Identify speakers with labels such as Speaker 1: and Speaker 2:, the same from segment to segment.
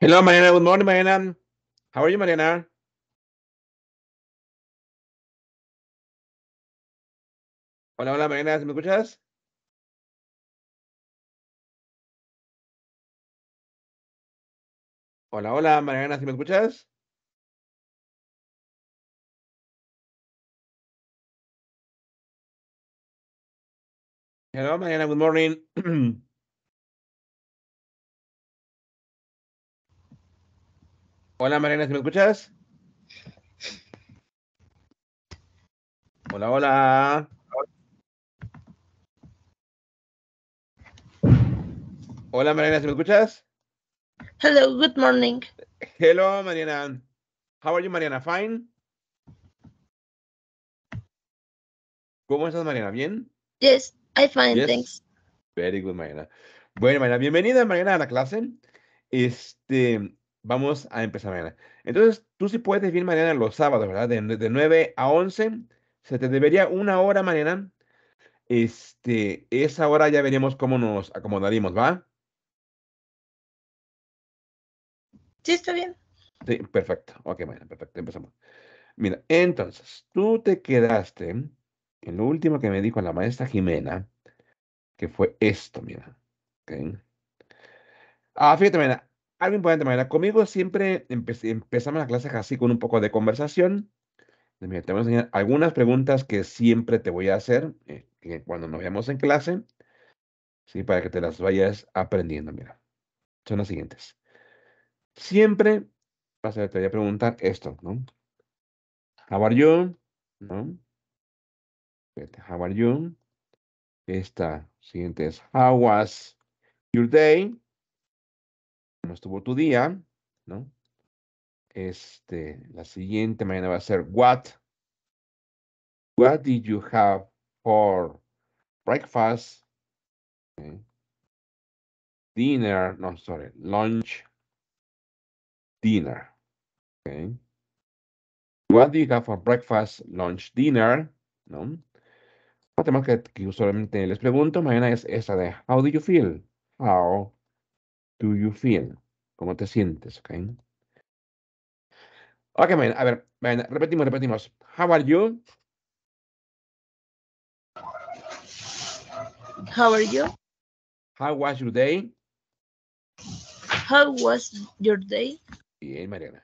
Speaker 1: Hello, Mariana. Good morning, Mariana. How are you, Mariana? Hola, hola, Mariana. ¿sí ¿Me escuchas? Hola, hola, Mariana. ¿sí ¿Me escuchas? Hello, Mariana. Good morning. Hola, Mariana. ¿sí ¿Me escuchas? Hola, hola. Hola, Mariana. ¿sí ¿Me escuchas?
Speaker 2: Hello, good morning.
Speaker 1: Hello, Mariana. How are you, Mariana? Fine. ¿Cómo estás, Mariana? ¿Bien?
Speaker 2: Yes, I fine,
Speaker 1: Yes.
Speaker 2: thanks.
Speaker 1: Very good, Mariana. Bueno, Mariana, bienvenida, Mariana, a la clase. Este, vamos a empezar, Mariana. Entonces, tú sí puedes vir, Mariana, los sábados, ¿verdad? De, de 9 a 11. Se te debería una hora, Mariana. Este, esa hora ya veremos cómo nos acomodaríamos, ¿va?
Speaker 2: Sí, está bien.
Speaker 1: Sí, perfecto. Ok, Mariana, perfecto. Empezamos. Mira, entonces, tú te quedaste en lo último que me dijo la maestra Jimena, que fue esto, mira. ¿ok? Ah, fíjate, Mariana, algo importante, Mariana. Conmigo siempre empe- empezamos la clase así con un poco de conversación. Mira, te voy a enseñar algunas preguntas que siempre te voy a hacer eh, cuando nos veamos en clase, ¿sí? Para que te las vayas aprendiendo, mira. Son las siguientes. Siempre vas a, te voy a preguntar esto, ¿no? How are you? ¿No? How are you? Esta siguiente es How was your day? ¿Cómo estuvo tu día? ¿No? Este, la siguiente mañana va a ser What? What did you have for breakfast? Okay. Dinner, no, sorry, lunch, dinner. Okay. What do you have for breakfast, lunch, dinner? ¿No? Otra que, que usualmente les pregunto mañana es esa de How do you feel? How do you feel? ¿Cómo te sientes? Okay. Ok, mañana, a ver, mañana, repetimos, repetimos. How are you?
Speaker 2: How are you?
Speaker 1: How was your day?
Speaker 2: How was your day?
Speaker 1: Bien, Mariana.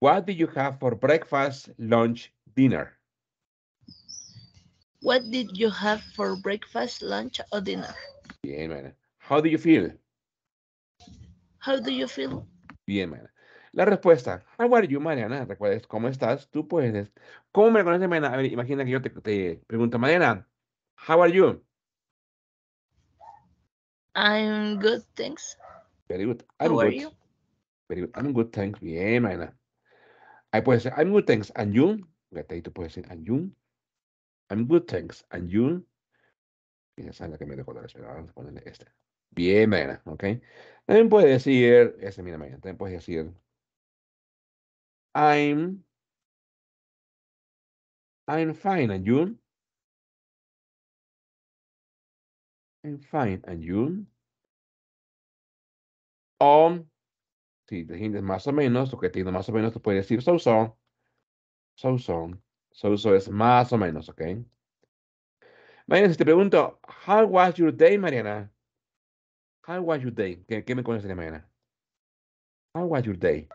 Speaker 1: What did you have for breakfast, lunch, dinner?
Speaker 2: What did you have for breakfast, lunch, or dinner?
Speaker 1: Bien, Mariana. How do you feel?
Speaker 2: How do you feel?
Speaker 1: Bien, Mariana. La respuesta, how are you, Mariana? Recuerdes cómo estás, tú puedes. ¿Cómo me conoces, Mariana? A ver, imagina que yo te, te pregunto, Mariana, how are you?
Speaker 2: I'm good, thanks.
Speaker 1: Very good. I'm
Speaker 2: How are you?
Speaker 1: Very good. I'm good, thanks. Bien, Mariana. Ahí puedes decir, I'm good, thanks. And you? Ahí tú puedes decir, and you? I'm good, thanks. And you? Esa es la que me dejó la espera. Vamos a ponerle este. Bien, Mariana, ¿ok? También puedes decir, ese, mira, Mariana, también puedes decir, I'm, I'm fine, and you? I'm fine, and you? O, si te sientes más o menos, o que te más o menos, tú puedes decir so-so. So-so. So-so es más o menos, ¿ok? Mariana, si te pregunto, how was your day, Mariana? How was your day? ¿Qué, qué me conoces de Mariana? How was your day?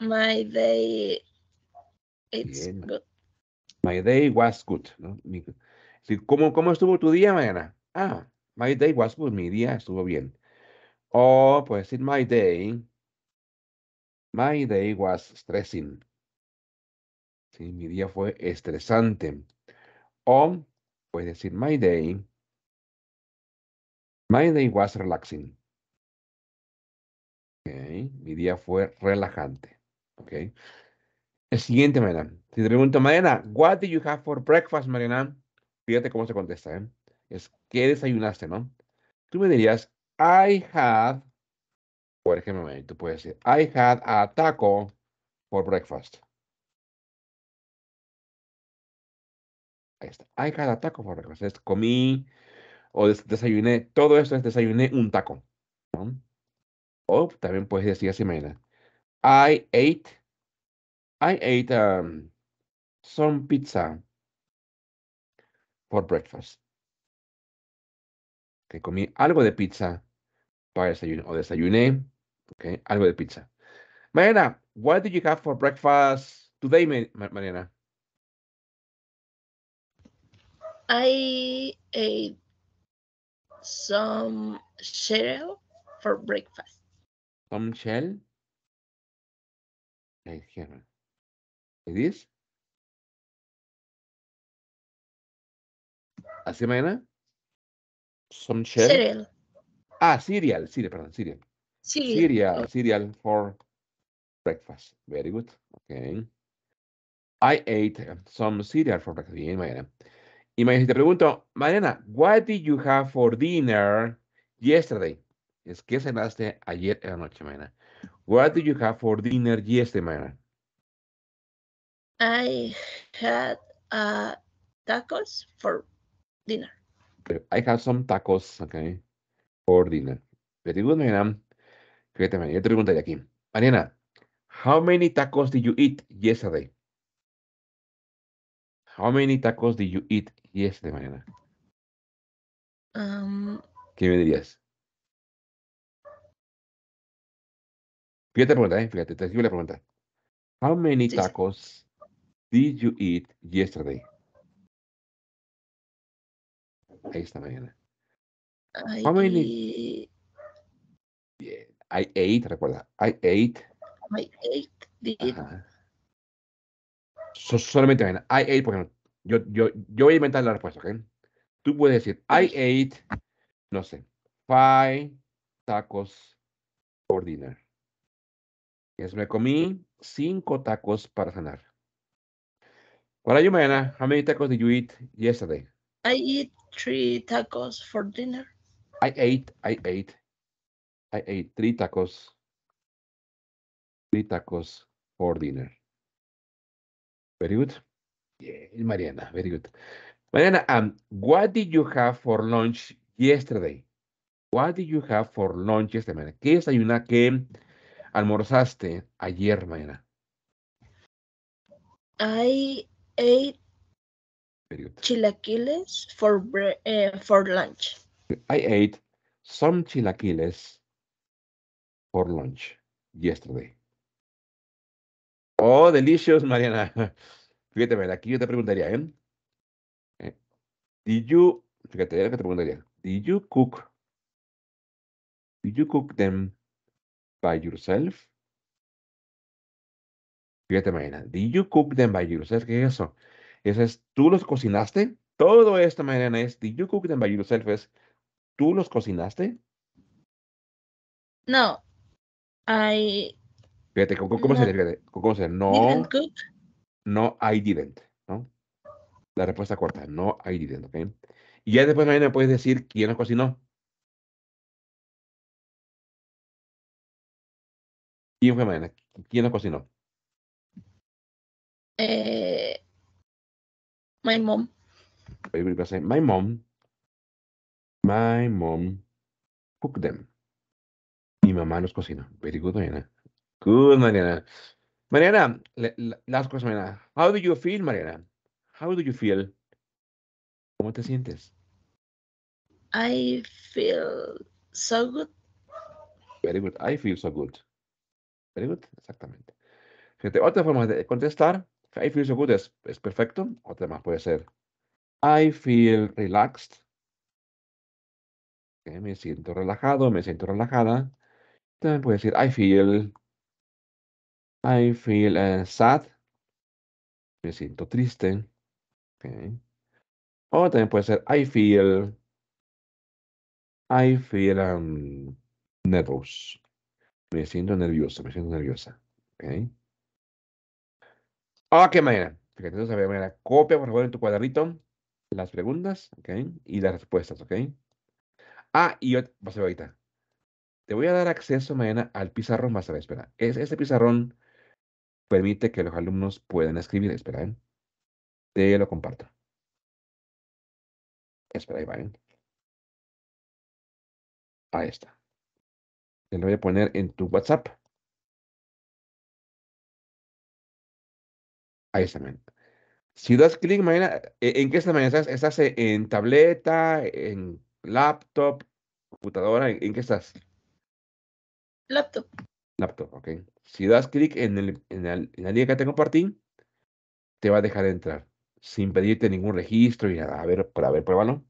Speaker 2: My day, it's
Speaker 1: Bien.
Speaker 2: good.
Speaker 1: My day was good, ¿Cómo, ¿Cómo estuvo tu día, Mariana? Ah, my day was good. Mi día estuvo bien. O puedes decir my day. My day was stressing. Sí, mi día fue estresante. O puedes decir my day. My day was relaxing. Ok, Mi día fue relajante. Ok. El siguiente, Mariana. Si te pregunto, Mariana, what did you have for breakfast, Mariana? Fíjate cómo se contesta, ¿eh? Es, ¿qué desayunaste, no? Tú me dirías, I had, por ejemplo, tú puedes decir, I had a taco for breakfast. Ahí está. I had a taco for breakfast. Es comí o des- desayuné. Todo esto es desayuné un taco. ¿no? O también puedes decir así, mañana. I ate, I ate um, some pizza for breakfast. Que comí algo de pizza para desayuno o desayuné, okay, algo de pizza. Mariana, what did you have for breakfast today, Mariana?
Speaker 2: I ate some cereal for breakfast.
Speaker 1: Some shell? Like here. Like this? ¿Así, Mariana? Some shell?
Speaker 2: Cereal.
Speaker 1: Ah, cereal, cereal, perdón, cereal.
Speaker 2: Cereal.
Speaker 1: Cereal, cereal for breakfast. Very good. Okay. I ate some cereal for breakfast. Bien, Mariana. Si te pregunto, Mariana, what did you have for dinner yesterday? Es que cenaste ayer en la noche, Mariana. What did you have for dinner yesterday, Mariana?
Speaker 2: I had uh, tacos for dinner.
Speaker 1: I have some tacos, okay, for dinner. Very good, Mariana. Fíjate, Mariana, yo te preguntaría aquí. Mariana, how many tacos did you eat yesterday? How many tacos did you eat yesterday, Mariana?
Speaker 2: Um,
Speaker 1: ¿Qué me dirías? Fíjate la pregunta, ¿eh? Fíjate, te escribo la pregunta. How many tacos did you eat yesterday? Ahí está, Mariana.
Speaker 2: I,
Speaker 1: How many- Bien. I ate, recuerda. I ate.
Speaker 2: I ate did.
Speaker 1: So- solamente, Mariana. I ate, porque no- yo, yo, yo voy a inventar la respuesta, ¿ok? Tú puedes decir, I ate, no sé, five tacos for dinner. Yes, me comí cinco tacos para cenar. What are you, Mariana? How many tacos did you eat yesterday?
Speaker 2: I eat three tacos for dinner.
Speaker 1: I ate, I ate, I ate three tacos, three tacos for dinner. Very good. Mariana, very good. Mariana, um, what did you have for lunch yesterday? What did you have for lunch yesterday, Mariana? ¿Qué desayuna, qué almorzaste ayer, Mariana?
Speaker 2: I ate chilaquiles for uh, for lunch.
Speaker 1: I ate some chilaquiles for lunch yesterday. Oh, delicious, Mariana. Fíjate, Mariana, aquí yo te preguntaría, ¿eh? Eh, Did you, fíjate, lo que te preguntaría. Did you cook? Did you cook them by yourself? Fíjate, Mariana. Did you cook them by yourself? ¿Qué es eso? Eso es, ¿tú los cocinaste? Todo esto, Mariana, es, did you cook them by yourself? Es, ¿tú los cocinaste?
Speaker 2: No, I
Speaker 1: Fíjate, ¿cómo, cómo
Speaker 2: No.
Speaker 1: sería? Fíjate, ¿cómo sería? No.
Speaker 2: didn't cook.
Speaker 1: No, I didn't, ¿no? La respuesta corta, no, I didn't, ¿ok? Y ya después mañana puedes decir quién lo cocinó. ¿Quién fue mañana? ¿Quién cocinó?
Speaker 2: Uh, my mom.
Speaker 1: My mom, my mom cooked them. Mi mamá los cocinó. Very good, Mariana. Good, Mariana. Mariana, la- la- last question, Mariana. How do you feel, Mariana? How do you feel? ¿Cómo te sientes?
Speaker 2: I feel so good.
Speaker 1: Very good. I feel so good. Very good. Exactamente. Fíjate, otra forma de contestar, I feel so good es, es perfecto. Otra más puede ser, I feel relaxed. Me siento relajado, me siento relajada. También puede decir, I feel, I feel eh, sad. Me siento triste. Ok. O también puede ser, I feel, I feel um, nervous. Me siento nervioso, me siento nerviosa. Ok. Ok, Mayra. Fíjate, entonces, Mayra, copia por favor en tu cuadernito las preguntas, ok, y las respuestas, ok. Ah, y yo, vas a ver ahorita. Te voy a dar acceso mañana al pizarrón, vas a ver, espera. Es, este pizarrón permite que los alumnos puedan escribir, espera, ¿eh? Te lo comparto. Espera, ahí va, ¿eh? Ahí está. Te lo voy a poner en tu WhatsApp. Ahí está, man. Si das clic, mañana, ¿e- ¿en qué estás, mañana? ¿Estás, estás en tableta, en laptop, computadora? ¿En, en qué estás?
Speaker 2: Laptop.
Speaker 1: Laptop, ok. Si das clic en, en, el- en la liga que te compartí, te va a dejar entrar sin pedirte ningún registro y nada. A ver, para ver, pruébalo.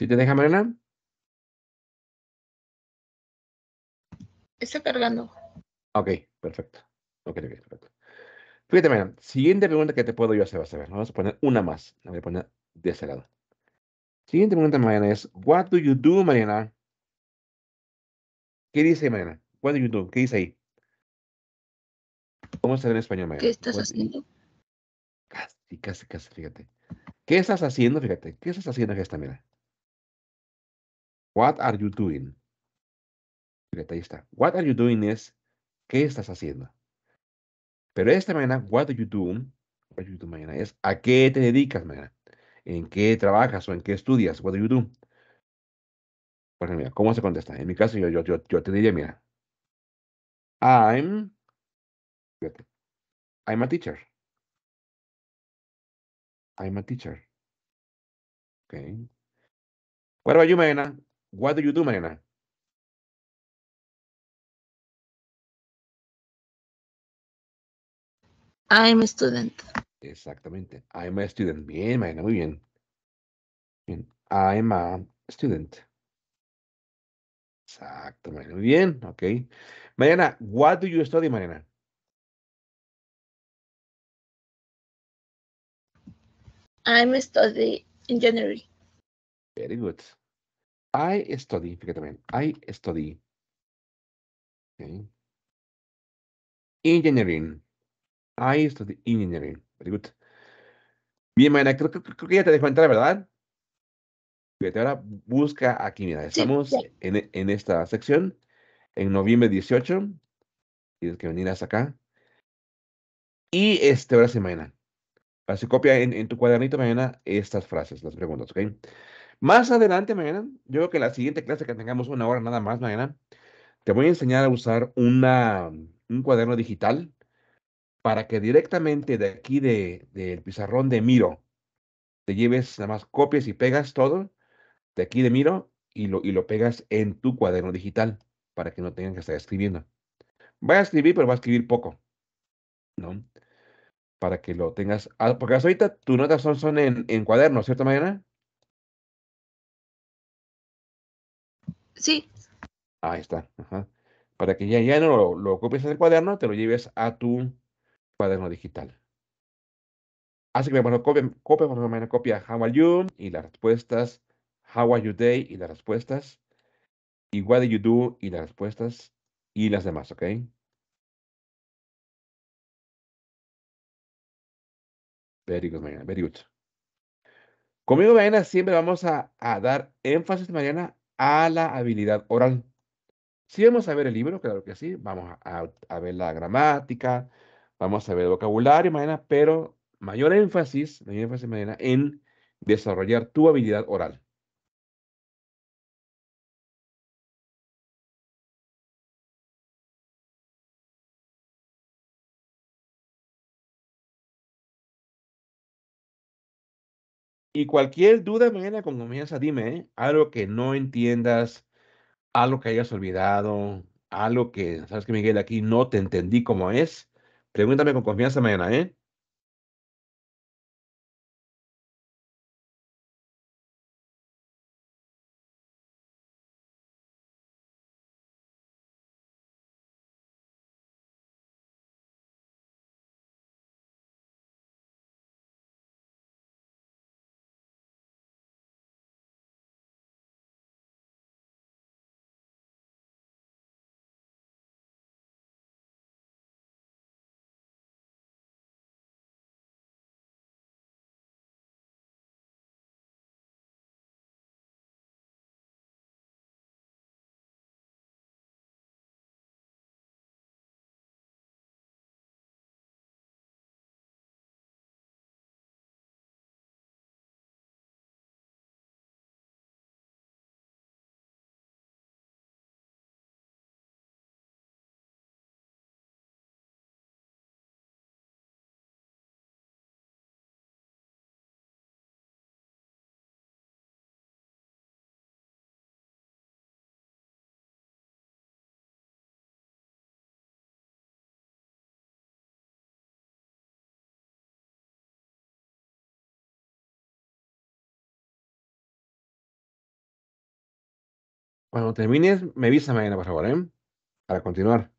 Speaker 1: ¿Sí te deja, Mariana?
Speaker 2: Está cargando.
Speaker 1: Ok, perfecto. Ok, ok, perfecto. Fíjate, Mariana. Siguiente pregunta que te puedo yo hacer. Vas a ver. Vamos a poner una más. La voy a poner de ese lado. Siguiente pregunta, Mariana, es: What do you do, Mariana? ¿Qué dice, Mariana? What do you do? ¿Qué dice ahí? ¿Cómo está en español, Mariana?
Speaker 2: ¿Qué estás haciendo?
Speaker 1: Casi, casi, casi, fíjate. ¿Qué estás haciendo? Fíjate. ¿Qué estás haciendo esta, mira? What are you doing? Fíjate, ahí está. What are you doing es ¿qué estás haciendo? Pero esta mañana, what do you do? What do you do mañana es ¿a qué te dedicas mañana? ¿En qué trabajas o en qué estudias? What do you do? Por ejemplo, mira, ¿cómo se contesta? En mi caso, yo, yo, yo, yo te diría, mira, I'm, fíjate, I'm a teacher. I'm a teacher. Okay. What about you, Mariana? What do you do, Mariana?
Speaker 2: I'm a student.
Speaker 1: Exactamente. I'm a student. Bien, Mariana, muy bien. Bien. I'm a student. Exacto, Mariana. Muy bien, ok. Mariana, what do you study, Mariana?
Speaker 2: I'm a study engineering.
Speaker 1: Very good. I study, fíjate bien. I study. Okay. Engineering. I study engineering. Very good. Bien, Mariana, creo, creo- creo que ya te dejo entrar, ¿verdad? Fíjate, ahora busca aquí, mira, estamos
Speaker 2: ya.
Speaker 1: en, e- en esta sección, en noviembre 18, tienes que venir hasta acá. Y este, ahora sí, mañana. Así copia en, en tu cuadernito mañana estas frases, las preguntas, ¿ok? Más adelante, mañana, yo creo que la siguiente clase que tengamos una hora nada más, mañana, te voy a enseñar a usar una, un cuaderno digital para que directamente de aquí de, del pizarrón de Miro te lleves nada más copias y pegas todo de aquí de Miro y lo, y lo pegas en tu cuaderno digital para que no tengan que estar escribiendo. Voy a escribir, pero va a escribir poco, ¿no? Para que lo tengas. ah, porque hasta ahorita tus notas son, son en, en cuaderno, ¿cierto, Mariana?
Speaker 2: Sí,
Speaker 1: Ahí está. Para que ya, ya no lo, copies en el cuaderno, te lo lleves a tu cuaderno digital. Así que, bueno, copia, copia, por ejemplo, copia How are you y las respuestas, How are you day y las respuestas, y What do you do y las respuestas, y las demás, ¿ok? Very good, Mariana, very good. Conmigo, Mariana, siempre vamos a, a dar énfasis, Mariana, a la habilidad oral. Sí vamos a ver el libro, claro que sí, vamos a, ver la gramática, vamos a ver el vocabulario, Mariana, pero mayor énfasis, mayor énfasis, Mariana, en desarrollar tu habilidad oral. Y cualquier duda, Mariana, con confianza, dime, ¿eh? Algo que no entiendas, algo que hayas olvidado, algo que, sabes que Miguel, aquí no te entendí cómo es. Pregúntame con confianza, Mariana, ¿eh? Cuando termines, me avisa mañana, por favor, ¿eh? Para continuar.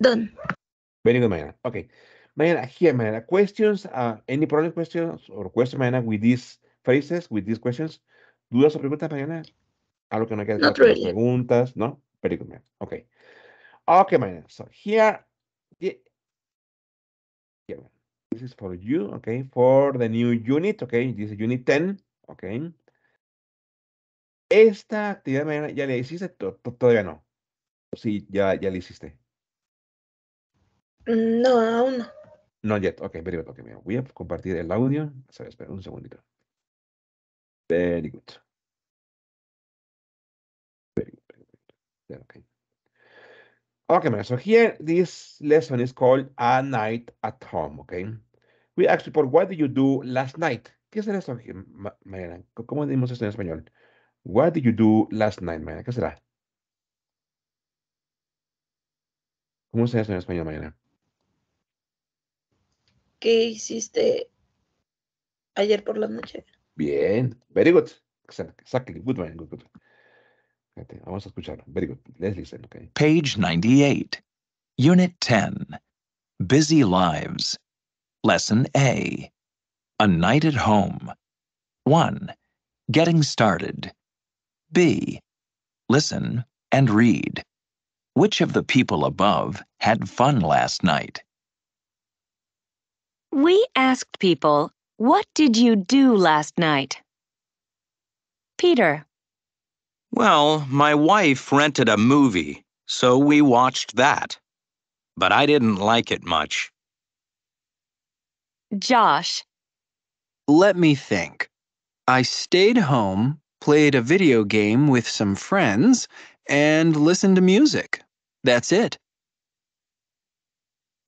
Speaker 2: Done.
Speaker 1: Very good, Mariana. Okay. Mariana, here, Mariana, questions, uh, any problem questions or question, Mariana, with these phrases, with these questions? ¿Dudas o preguntas, Mariana? Algo que no
Speaker 2: Not really.
Speaker 1: preguntas, ¿no? Very good, Mariana. Okay. Okay, Mariana. So here, the- here, this is for you, okay, for the new unit, okay, this is unit 10, okay. Esta actividad, Mariana, ¿ya la hiciste? To- to- Todavía no. Sí, ya, ya la hiciste.
Speaker 2: No, aún no.
Speaker 1: Not yet. Ok, very good. Ok, mira, voy a compartir el audio. A ver, espera un segundito. Very good. Very good. Very good. Okay. Okay, man. So here, this lesson is called A Night at Home. Okay. We asked people, what did you do last night? ¿Qué será esto, Ma- Mariana? ¿Cómo decimos esto en español? What did you do last night, Mariana? ¿Qué será? ¿Cómo será esto en español, Mariana?
Speaker 2: ¿Qué hiciste ayer por la noche?
Speaker 1: Bien. Very good. Excellent. Exactly. Good, man. Good, good. Fíjate, vamos a escucharlo. Very good. Let's listen, okay.
Speaker 3: Page 98, Unit 10 Busy Lives. Lesson A A Night at Home. 1. Getting Started. B. Listen and read. Which of the people above had fun last night?
Speaker 4: We asked people, What did you do last night? Peter,
Speaker 5: Well, my wife rented a movie, so we watched that. But I didn't like it much.
Speaker 4: Josh,
Speaker 6: Let me think. I stayed home, played a video game with some friends, and listened to music. That's it.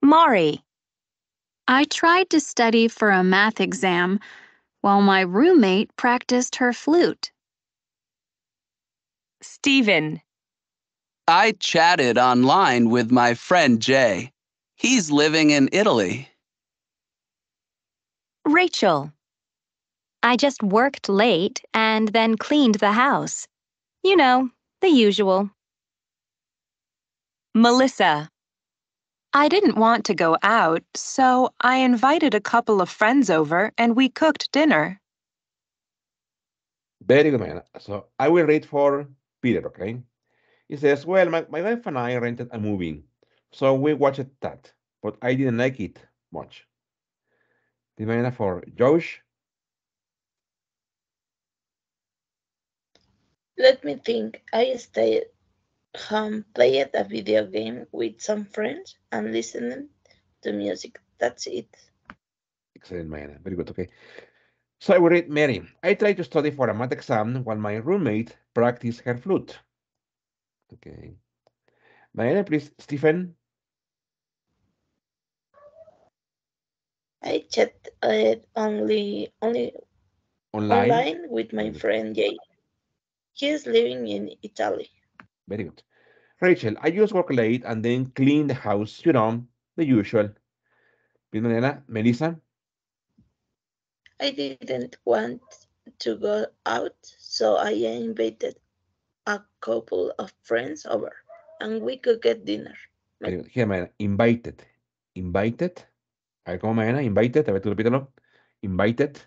Speaker 4: Mari,
Speaker 7: I tried to study for a math exam while my roommate practiced her flute.
Speaker 4: Stephen,
Speaker 8: I chatted online with my friend Jay. He's living in Italy.
Speaker 4: Rachel. I just worked late and then cleaned the house. You know, the usual. Melissa. I didn't want to go out, so I invited a couple of friends over and we cooked dinner.
Speaker 1: Very good, man. So I will read for Peter, okay? He says, Well, my, my wife and I rented a movie, so we watched that, but I didn't like it much. The man for Josh,
Speaker 2: Let me think. I stayed home, played a video game with some friends, and listened to music. That's it.
Speaker 1: excellent, man. Very good, okay. So I will read Mary. I tried to study for a math exam while my roommate practiced her flute. Okay. Diana, please, Stephen.
Speaker 2: I chat uh, only only
Speaker 1: Online.
Speaker 2: online with my friend Jay. He is living in Italy.
Speaker 1: Very good. Rachel, I just work late and then clean the house, you know, the usual. Bien, Mariana. Melissa,
Speaker 2: I didn't want to go out, so I invited a couple of friends over, and we could get dinner.
Speaker 1: very good. Here, Mariana, invited. Invited. A ver cómo, Mariana, invited. A ver, tú repítelo. Invited.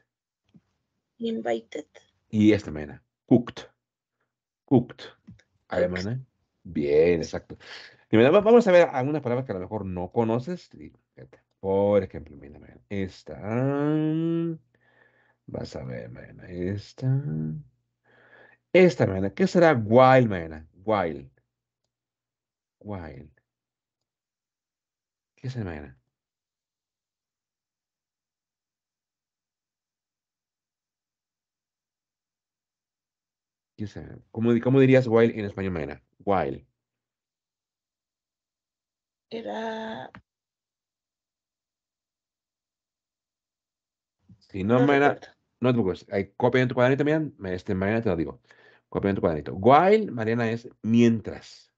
Speaker 2: Invited.
Speaker 1: Y esta, Mariana, cooked. Cooked. A ver,
Speaker 2: Cooked.
Speaker 1: Mariana. Bien, exacto. Y, vamos a ver algunas palabras que a lo mejor no conoces. Por ejemplo, mira, Mariana, esta. Vas a ver, Mariana, esta. Esta, Mariana, ¿qué será while, Mariana? While. While. ¿Qué será, Mariana? ¿Cómo, di- cómo dirías while en español, Mariana? While.
Speaker 2: Era.
Speaker 1: Si no,
Speaker 2: No
Speaker 1: no te preocupes. Hay copia en tu cuadernito, Mariana. Este, Mariana, te lo digo. Copia en tu cuadernito. While, Mariana, es mientras.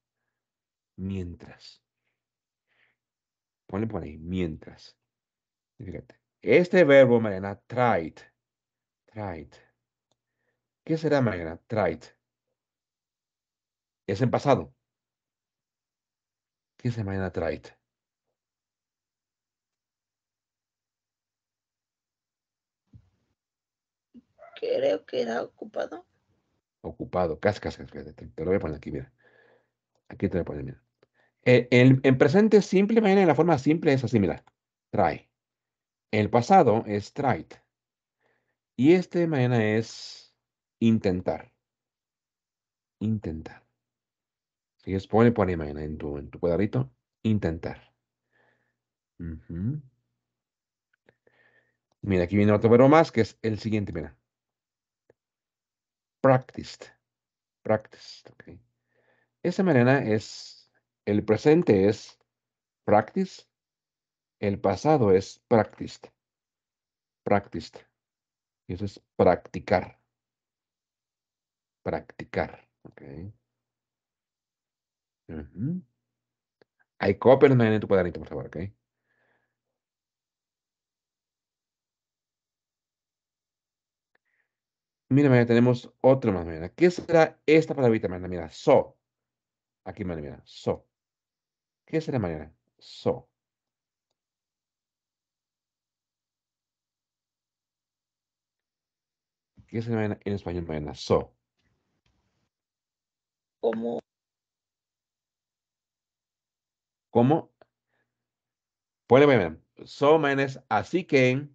Speaker 1: Mientras. Ponle por ahí, mientras. Fíjate. Este verbo, Mariana, tried. Tried. ¿Qué será, Mariana? Tried. Es en pasado. ¿Qué será, Mariana, tried?
Speaker 2: Creo que era ocupado.
Speaker 1: Ocupado. Casi, fíjate, Te, lo voy a poner aquí, mira. Aquí te lo voy a poner, mira. Eh, en, en presente simple, Mariana, en la forma simple es así, mira. Try. El pasado es tried. Y este, Mariana, es intentar. Intentar. Si es, pone por ahí, Mariana, en tu, en tu cuadrito. Intentar. Mira, aquí viene otro verbo más, que es el siguiente, mira. Practiced. Practiced, ok. Esa Mariana es, el presente es practice, el pasado es practiced. Practiced. Y eso es practicar. Practicar, ok. Ujú. Hay copias, en tu cuadernito, por favor, ok. Mira, Mariana, tenemos otro más, Mariana. ¿Qué será esta palabrita, Mariana? Mira, so. Aquí, Mariana, mira, so. ¿Qué será, Mariana? So. ¿Qué será, Mariana, en español, Mariana? So.
Speaker 2: Como
Speaker 1: ¿Cómo? Mariana. So, es así que,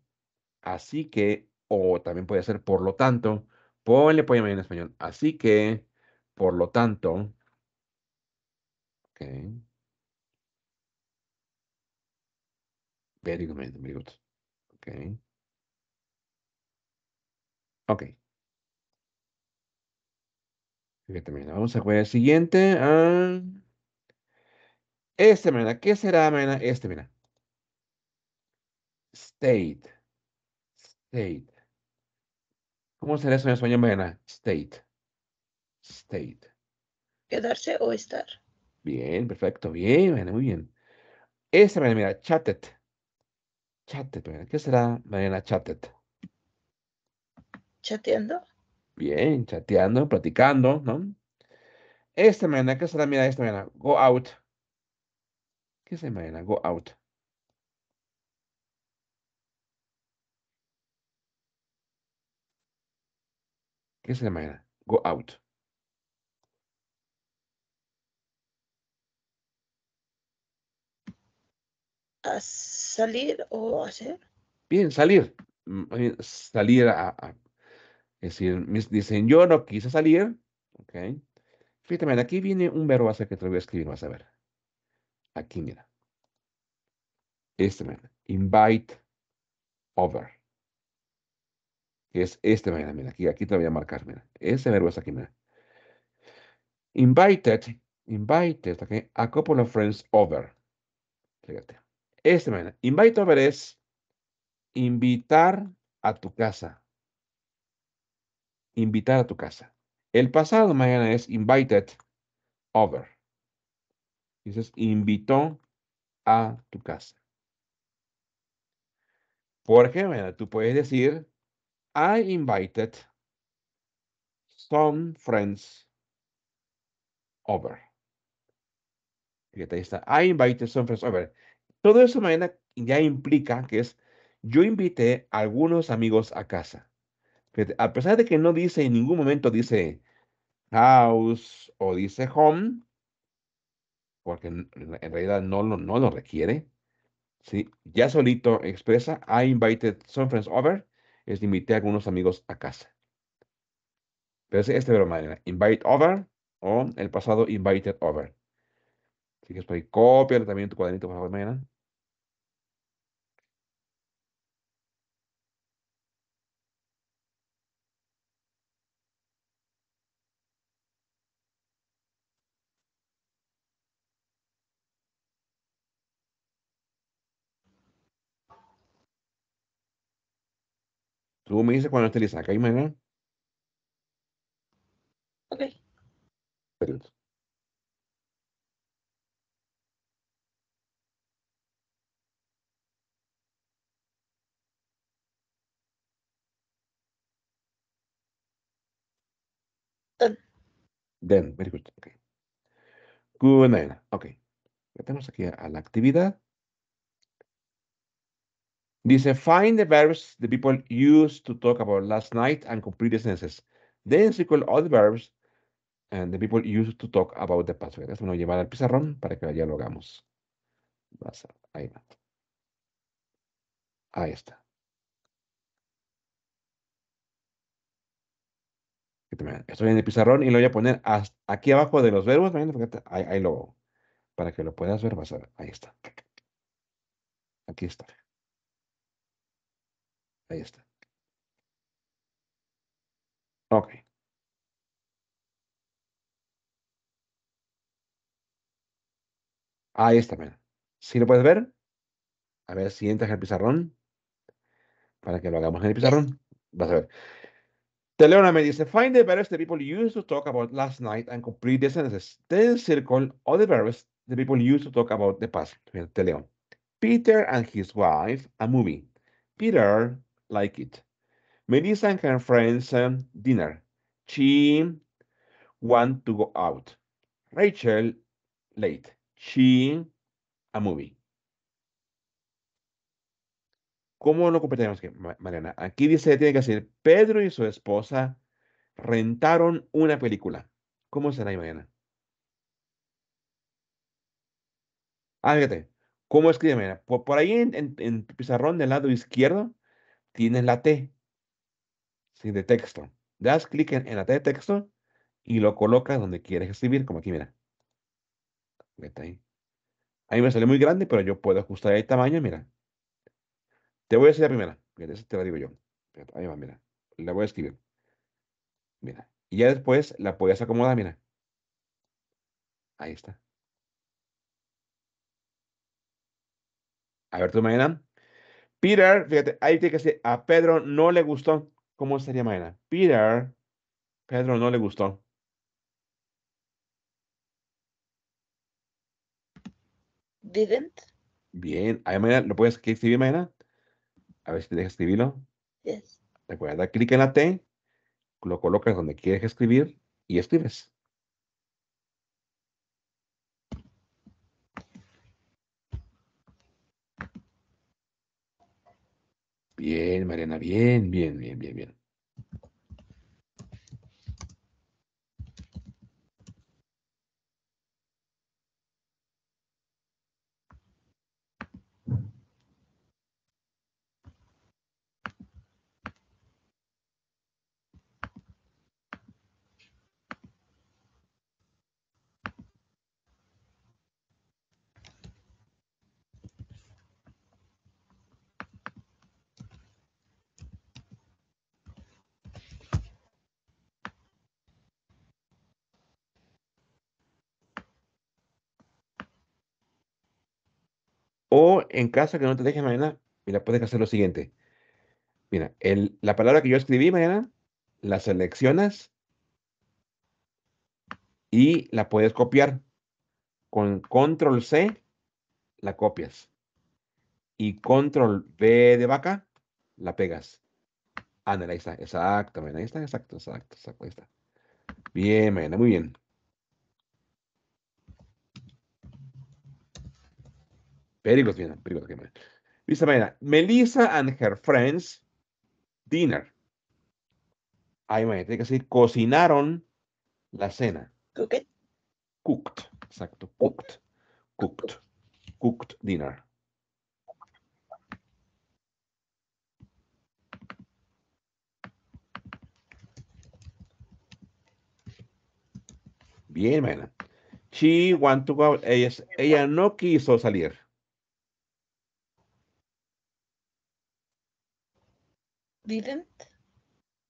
Speaker 1: así que, o también puede ser por lo tanto. Ponle, Mariana, en español. Así que, por lo tanto. Ok. Very good, very good. Ok. Ok. Fíjate, Mariana, vamos a jugar el siguiente. ah, Este, Mariana, ¿qué será, Mariana? Este, mira. State. State. ¿Cómo será eso en español, Mariana? State. State.
Speaker 2: quedarse o estar.
Speaker 1: Bien, perfecto. Bien, Mariana, muy bien. Este, Mariana, mira, chatted. Chatted, Mariana. ¿Qué será, Mariana, chatted?
Speaker 2: chateando.
Speaker 1: Bien, chateando, platicando, ¿no? Esta mañana, ¿qué será? Mira, esta mañana, go out. ¿Qué es mañana? Go out. ¿Qué es mañana? Go out.
Speaker 2: A salir o hacer.
Speaker 1: Bien, salir. Mm, Salir a, a- Es decir, dicen, yo no quise salir. Ok. Fíjate, mira, aquí viene un verbo hacer que te voy a escribir, vas a ver. Aquí, mira. Este, mira. Invite over. Es este, mira, mira. Aquí, aquí te voy a marcar, mira. Ese verbo es aquí, mira. Invited, invited, ok. A couple of friends over. Fíjate. Este, mira. Invite over es invitar a tu casa. Invitar a tu casa. El pasado mañana es invited over. Dices, invitó a tu casa. Porque, bueno, tú puedes decir, I invited some friends over. Fíjate, ahí está. I invited some friends over. Todo eso, mañana ya implica que es, yo invité a algunos amigos a casa. A pesar de que no dice en ningún momento dice house o dice home, porque en, realidad no lo, no lo requiere. ¿sí? Ya solito expresa, I invited some friends over, es invité a algunos amigos a casa. Pero es este verbo mañana, invite over o el pasado invited over. Así que estoy copiando también tu cuadernito por favor mañana. Tú me dices cuando estés lista. Acá hay.
Speaker 2: Ok.
Speaker 1: Periodo.
Speaker 2: Done.
Speaker 1: Then, very good. Okay. Good mañana. Ok. Ya tenemos aquí a, a la actividad. Dice, find the verbs the people used to talk about last night and complete the sentences. Then circle all the verbs and the people used to talk about the past. Eso nos llevar al pizarrón para que ya lo hagamos. Ahí va. Ahí está. Estoy en el pizarrón y lo voy a poner aquí abajo de los verbos. Ahí, ahí lo, para que lo puedas ver, vas a ver. Ahí está. Aquí está. Ahí está. Ok. Ahí está, mira. ¿Sí lo puedes ver? A ver si entras al pizarrón. Para que lo hagamos en el pizarrón. Vas a ver. Teleona me dice, find the verbs the people used to talk about last night and complete the sentences. Then circle all the verbs the people used to talk about the past. Mira, Te leo. Peter and his wife, a movie. Peter like it. Melissa and her friends, um, dinner. She want to go out. Rachel, late. She, a movie. ¿Cómo lo completamos Mariana? Aquí dice, tiene que decir, Pedro y su esposa rentaron una película. ¿Cómo será Mariana? Ah, fíjate. ¿Cómo escribe, Mariana? Por, por ahí en, en, pizarrón del lado izquierdo tienes la T, ¿sí? De texto. Das clic en, la T de texto y lo colocas donde quieres escribir, como aquí, mira. Ahí. Ahí me sale muy grande, pero yo puedo ajustar el tamaño, mira. Te voy a decir la primera. Fíjate, esa te la digo yo. Ahí va, mira. La voy a escribir. Mira. Y ya después la puedes acomodar, mira. Ahí está. A ver, tú, mañana. Peter, fíjate, ahí tiene que decir, a Pedro no le gustó. ¿Cómo sería mañana? Peter, Pedro no le gustó.
Speaker 2: Didn't.
Speaker 1: Bien, ahí mañana lo puedes escribir mañana. A ver si te deja escribirlo.
Speaker 2: Yes.
Speaker 1: Recuerda, da clic en la T, lo colocas donde quieres escribir y escribes. Bien, Mariana, bien, bien, bien, bien, bien. O en caso que no te deje Mariana, mira, puedes hacer lo siguiente. Mira, el, la palabra que yo escribí, Mariana, la seleccionas y la puedes copiar. Con control C, la copias. Y control V de vaca, la pegas. Ándale, ahí está. Exacto, Mariana, ahí está, exacto, exacto, exacto, ahí está. Bien, Mariana, muy bien. Very good, Mariana, very good, okay, Mariana. Dice Mariana, Melissa and her friends dinner. Mariana, tiene que decir, cocinaron la cena.
Speaker 2: Cook it.
Speaker 1: Cooked, exacto, cooked, cooked, cooked dinner. Bien, Mariana. She want to go out. Ella, ella no quiso salir.
Speaker 2: Didn't.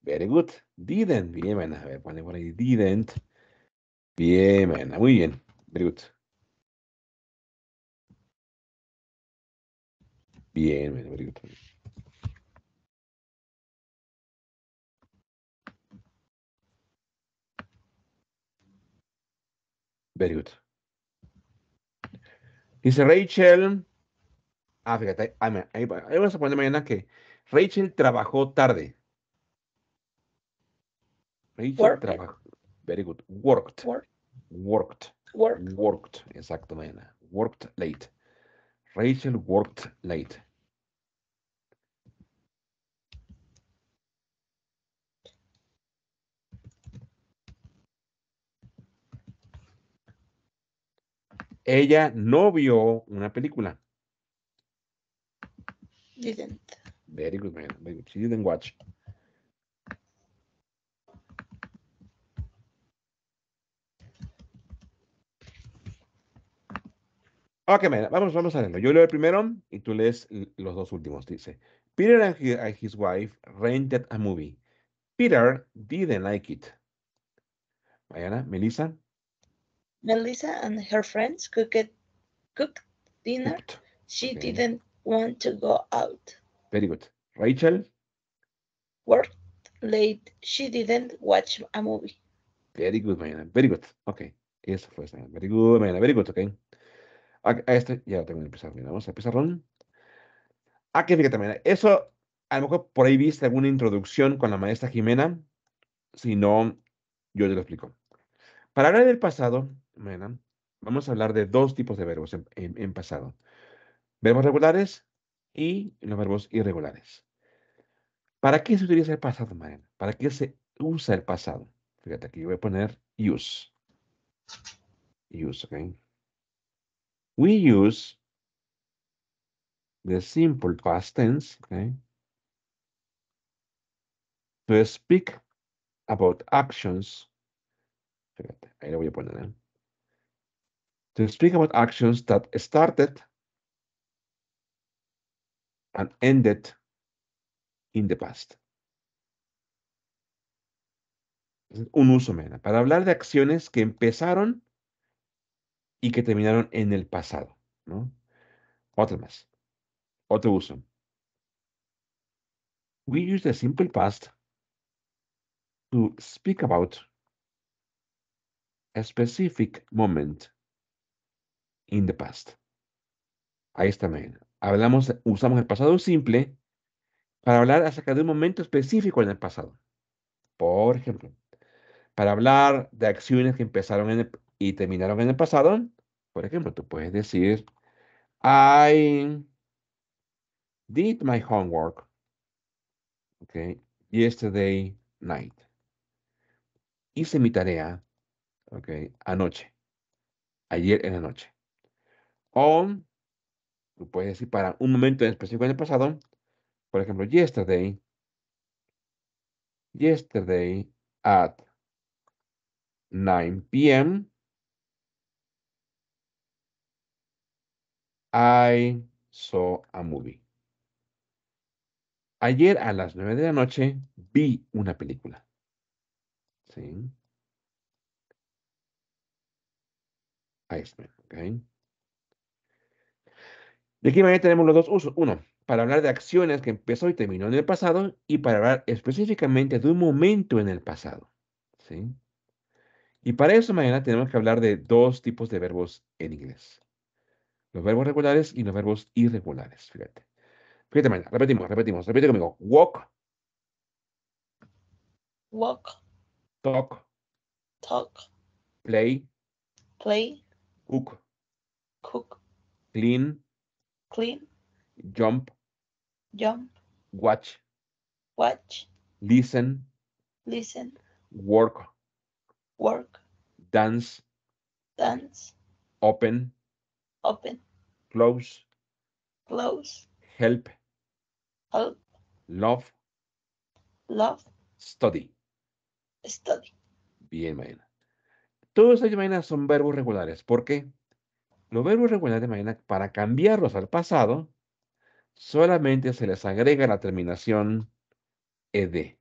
Speaker 1: Very good. Didn't. Bien, Mariana. A ver, pone por ahí. Didn't. Bien, Mariana. Muy bien. Very good. Bien, Mariana. Very good. Very good. Dice Rachel. Ah, fíjate, ahí, ahí vamos a poner mañana que Rachel trabajó tarde. Rachel
Speaker 2: Worked.
Speaker 1: trabajó. Very good. Worked.
Speaker 2: Work.
Speaker 1: Worked.
Speaker 2: Work.
Speaker 1: Worked. Exacto. Worked late. Rachel worked late. Ella no vio una película.
Speaker 2: Didn't.
Speaker 1: Very good, man. Very good. She didn't watch. Ok, man, vamos, vamos a leerlo. Yo leo el primero y tú lees los dos últimos. Dice, Peter and he- and his wife rented a movie. Peter didn't like it. Mariana, Melissa,
Speaker 2: Melissa and her friends cooked cooked dinner.
Speaker 1: cooked.
Speaker 2: She
Speaker 1: Okay.
Speaker 2: didn't want to go out.
Speaker 1: Very good. Rachel,
Speaker 2: Worked late. She didn't watch a movie.
Speaker 1: very good, Mariana. Very good. Ok, eso fue. Mariana. Very good, Mariana. Very good, ok. A este ya lo tengo en el pizarrón. Mira, Vamos al pizarrón. Aquí, fíjate, Mariana. Eso, a lo mejor por ahí viste alguna introducción con la maestra Jimena. Si no, yo te lo explico. Para hablar del pasado, Mariana, vamos a hablar de dos tipos de verbos en, en- en pasado. Verbos regulares y los verbos irregulares. ¿Para qué se utiliza el pasado, Mariana? ¿Para qué se usa el pasado? Fíjate, aquí voy a poner use. Use, ¿ok? We use the simple past tense, okay, to speak about actions. Fíjate, ahí lo voy a poner. ¿eh? To speak about actions that started and ended in the past. Un uso, mena, para hablar de acciones que empezaron y que terminaron en el pasado, ¿no? Otra más. Otro uso. We use the simple past to speak about a specific moment in the past. Ahí está, men. Hablamos, usamos el pasado simple para hablar acerca de un momento específico en el pasado. Por ejemplo, para hablar de acciones que empezaron y terminaron en el pasado, por ejemplo, tú puedes decir, I did my homework, yesterday night. Hice mi tarea, okay, anoche, ayer en la noche. O tú puedes decir para un momento en específico en el pasado, por ejemplo, yesterday, yesterday at 9 p.m. I saw a movie. Ayer a las 9 de la noche vi una película. ¿Sí? Está, ¿ok? De aquí manera tenemos los dos usos. Uno, para hablar de acciones que empezó y terminó en el pasado y para hablar específicamente de un momento en el pasado. ¿Sí? Y para eso mañana tenemos que hablar de dos tipos de verbos en inglés. Los verbos regulares y los verbos irregulares. Fíjate. Fíjate mañana. Repetimos, repetimos. Repite conmigo. Walk,
Speaker 2: Walk,
Speaker 1: talk,
Speaker 2: talk,
Speaker 1: play,
Speaker 2: play,
Speaker 1: cook,
Speaker 2: cook,
Speaker 1: clean,
Speaker 2: clean,
Speaker 1: jump,
Speaker 2: jump,
Speaker 1: watch,
Speaker 2: watch,
Speaker 1: listen,
Speaker 2: listen,
Speaker 1: work,
Speaker 2: work,
Speaker 1: dance,
Speaker 2: dance,
Speaker 1: open,
Speaker 2: open,
Speaker 1: close,
Speaker 2: close,
Speaker 1: help,
Speaker 2: help,
Speaker 1: love,
Speaker 2: love,
Speaker 1: study.
Speaker 2: study.
Speaker 1: Bien, mañana. Todos ellos mañana son verbos regulares. ¿Por qué? Los verbos regulares mañana, para cambiarlos al pasado, solamente se les agrega la terminación ed.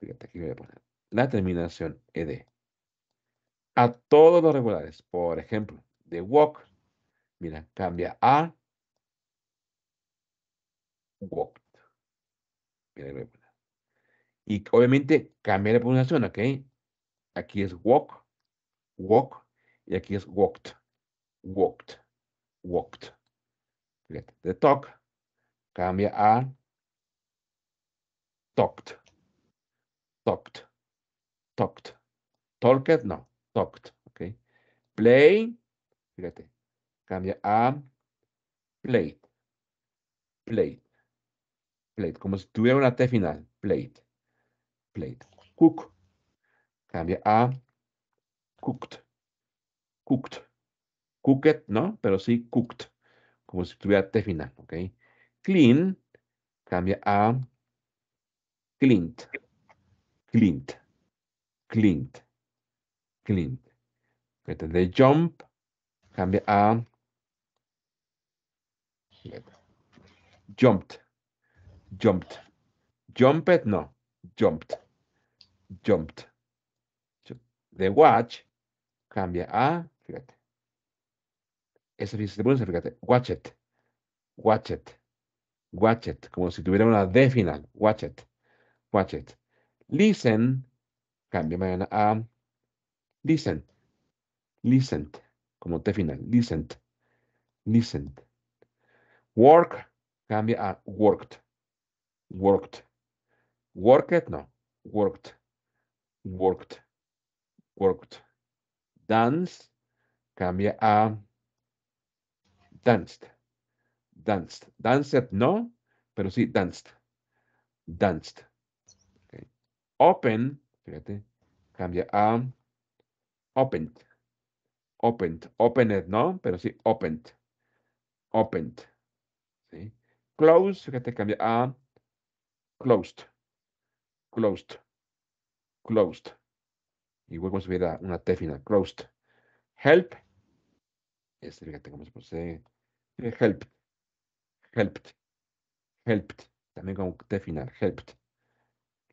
Speaker 1: Fíjate, aquí voy a poner la terminación ed. A todos los regulares. Por ejemplo, de walk, mira, cambia a walked. Mira, voy a. Y obviamente cambia la pronunciación, ¿ok? Aquí es walk, walk, y aquí es walked, walked, walked. Fíjate, de talk cambia a talked, talked, talked. Talked, no, talked, ¿ok? Play, fíjate, cambia a played, played, played, como si tuviera una T final, played, played. Cook, cambia a cooked, cooked, cooked, ¿no? Pero sí cooked, como si tuviera T final, ¿ok? Clean, cambia a cleaned, cleaned, cleaned, cleaned. Fíjate, de jump, cambia a jumped, jumped, jumped, no, jumped, jumped. Ju- De watch, cambia a, fíjate. Ese se pronuncia, fíjate, watch it, watch it, watch it, como si tuviera una D final, watch it, watch it. Listen, cambia mañana a listen, listened, como T final, listened, listened. Work, cambia a worked, worked. Worked, no, worked, worked, worked. Dance, cambia a danced, danced. Danced, no, pero sí danced, danced. Open, fíjate, cambia a opened, opened, opened, no, pero sí opened, opened. ¿sí? Close, fíjate, cambia a closed, closed, closed. Igual como si hubiera una T final, closed. Help, este, fíjate cómo se posee. Helped, helped, helped. También con T final, helped.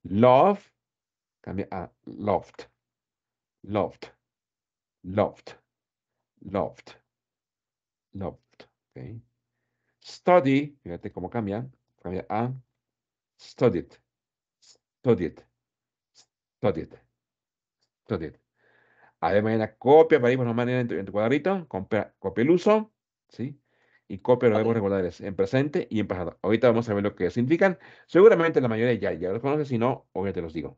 Speaker 1: Love, cambia a loved, loved, loved, loved, loved. ok. Study, fíjate cómo cambia, cambia a studied, studied, studied, studied. Ahí de manera copia para ir por manera en tu, en tu cuadrito, copia, copia el uso, ¿sí? Y copia verbos
Speaker 2: Ok.
Speaker 1: regulares en presente y en pasado. Ahorita vamos a ver lo que significan. Seguramente la mayoría ya, ya los conoce, si no, hoy te los digo.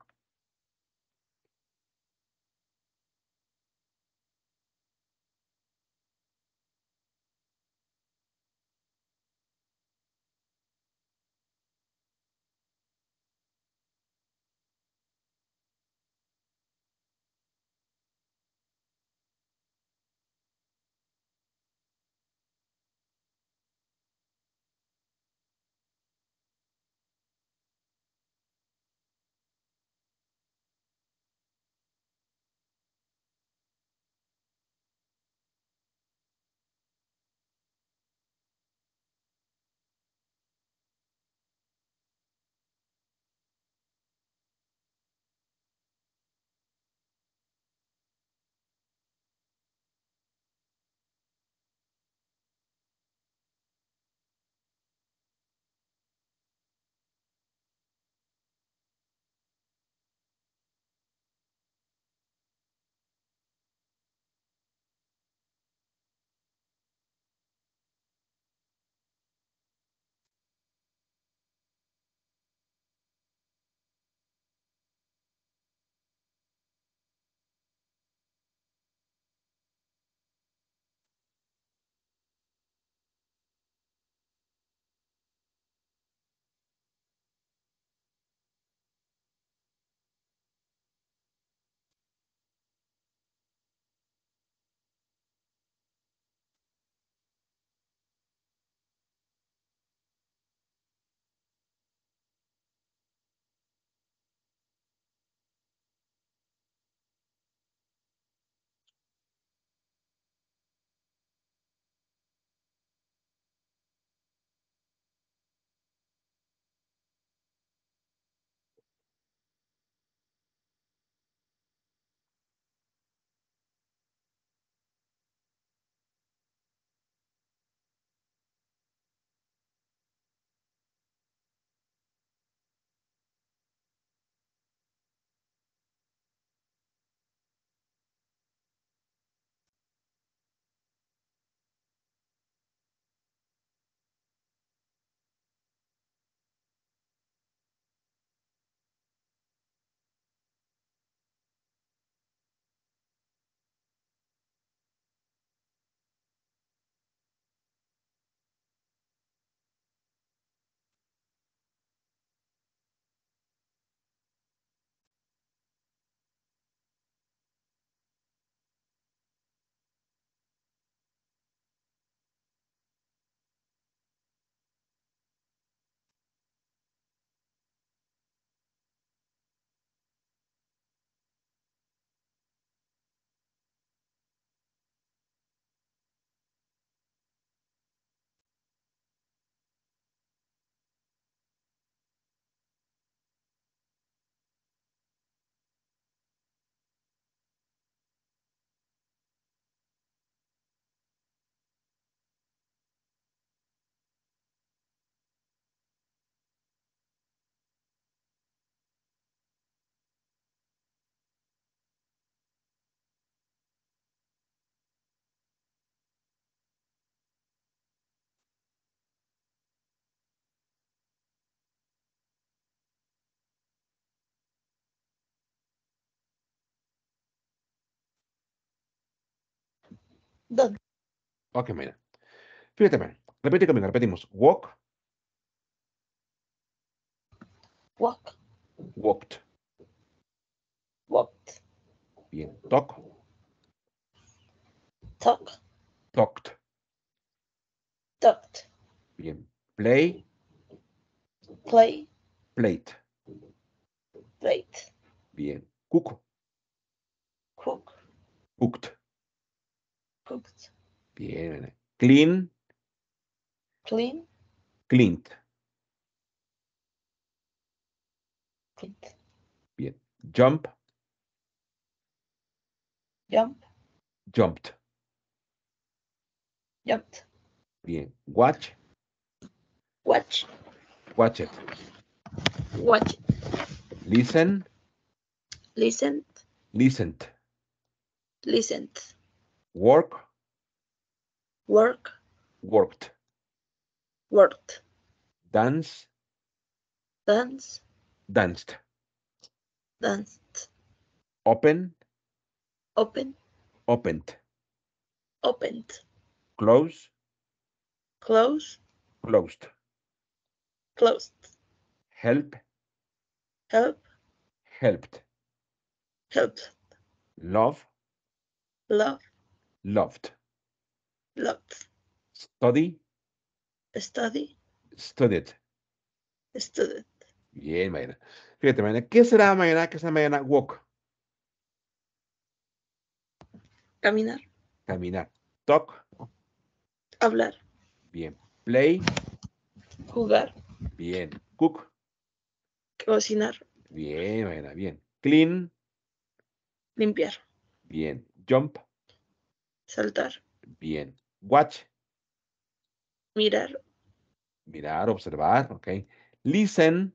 Speaker 2: Done.
Speaker 1: Ok, mira. Fíjate, man. Repite conmigo, repetimos. Walk,
Speaker 2: Walk.
Speaker 1: walked.
Speaker 2: Walked.
Speaker 1: Bien. Talk,
Speaker 2: Talk.
Speaker 1: talked.
Speaker 2: Talked.
Speaker 1: Bien. Play,
Speaker 2: Play.
Speaker 1: played.
Speaker 2: Played.
Speaker 1: Bien. Cook,
Speaker 2: Cook.
Speaker 1: cooked.
Speaker 2: Cooked.
Speaker 1: Bien. Clean,
Speaker 2: Clean.
Speaker 1: cleaned.
Speaker 2: Cleaned.
Speaker 1: Bien. Jump,
Speaker 2: Jump.
Speaker 1: jumped.
Speaker 2: Jumped.
Speaker 1: Bien. Watch,
Speaker 2: Watch.
Speaker 1: watch it.
Speaker 2: Watch.
Speaker 1: Listen,
Speaker 2: Listen.
Speaker 1: listened.
Speaker 2: Listened.
Speaker 1: Work,
Speaker 2: Work.
Speaker 1: worked.
Speaker 2: worked,
Speaker 1: dance,
Speaker 2: dance,
Speaker 1: danced,
Speaker 2: danced,
Speaker 1: open,
Speaker 2: open,
Speaker 1: opened,
Speaker 2: opened,
Speaker 1: close,
Speaker 2: close,
Speaker 1: closed,
Speaker 2: closed,
Speaker 1: help,
Speaker 2: help,
Speaker 1: helped,
Speaker 2: helped,
Speaker 1: love,
Speaker 2: love,
Speaker 1: loved,
Speaker 2: loved,
Speaker 1: study,
Speaker 2: study,
Speaker 1: studied.
Speaker 2: studied,
Speaker 1: Bien, Mayra. Fíjate, Mayra, ¿qué será Mayra? ¿Qué será Mayra? Walk,
Speaker 2: caminar,
Speaker 1: caminar. Talk,
Speaker 2: hablar,
Speaker 1: bien. Play,
Speaker 2: jugar,
Speaker 1: bien. Cook,
Speaker 2: cocinar,
Speaker 1: bien, Mayra, bien. Clean,
Speaker 2: limpiar,
Speaker 1: bien. Jump,
Speaker 2: saltar,
Speaker 1: bien. Watch,
Speaker 2: mirar,
Speaker 1: mirar, observar, ok. Listen,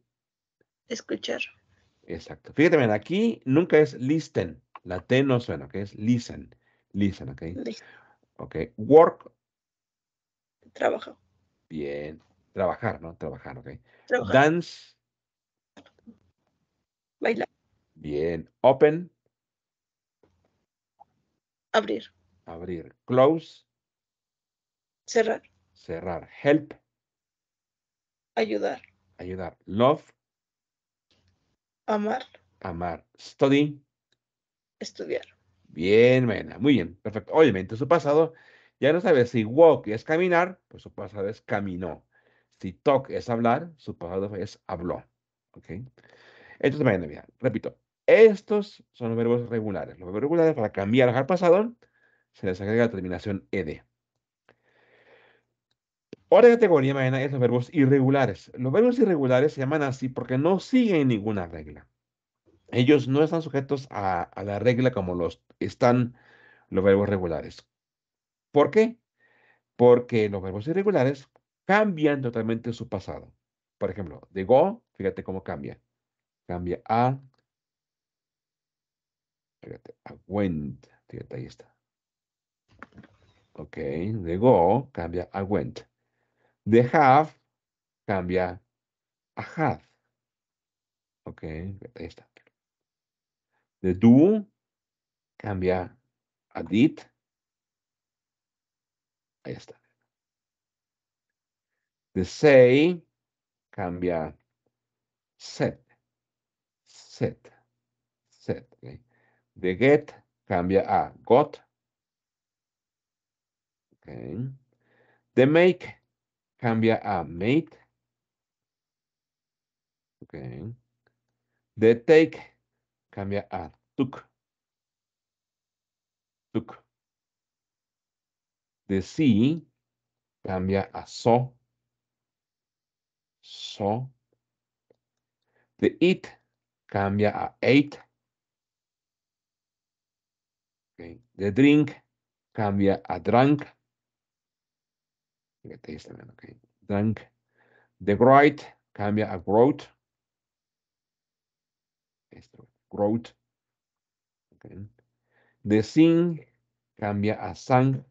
Speaker 2: escuchar,
Speaker 1: exacto. Fíjate, Mayra, aquí nunca es listen. La T no suena, ok. Es listen, listen, ok.
Speaker 2: li-
Speaker 1: Ok. Work,
Speaker 2: trabajo,
Speaker 1: bien. Trabajar, ¿no? Trabajar, ok.
Speaker 2: trabajar,
Speaker 1: Dance,
Speaker 2: bailar,
Speaker 1: bien. Open,
Speaker 2: abrir,
Speaker 1: abrir. Close,
Speaker 2: cerrar,
Speaker 1: cerrar. Help,
Speaker 2: ayudar,
Speaker 1: ayudar. Love,
Speaker 2: amar,
Speaker 1: amar. Study,
Speaker 2: estudiar,
Speaker 1: bien, Mena. Muy bien, perfecto. Obviamente, su pasado ya no sabes si walk es caminar, pues su pasado es caminó. Si talk es hablar, su pasado es habló. ¿Ok? Entonces, Mena, mira, repito. Estos son los verbos regulares. Los verbos regulares para cambiar al pasado se les agrega la terminación ed. Otra categoría, Maena, es los verbos irregulares. Los verbos irregulares se llaman así porque no siguen ninguna regla. Ellos no están sujetos a, a la regla como los están los verbos regulares. ¿Por qué? Porque los verbos irregulares cambian totalmente su pasado. Por ejemplo, de go, fíjate cómo cambia. Cambia a, fíjate, a went. Fíjate, ahí está. Ok, de go cambia a went. De have cambia a had. Ok, ahí está. De do cambia a did. Ahí está. De say cambia said. Said. Said. ok. De get cambia a got. Ok. De make cambia a made. ok. De take cambia a took. Took. De see cambia a saw. Saw. De eat cambia a ate. ok. De drink cambia a drank. Fíjate, ahí está bien, ok. Drank. De write cambia a wrote. Esto, wrote. ok. De sing cambia a sang.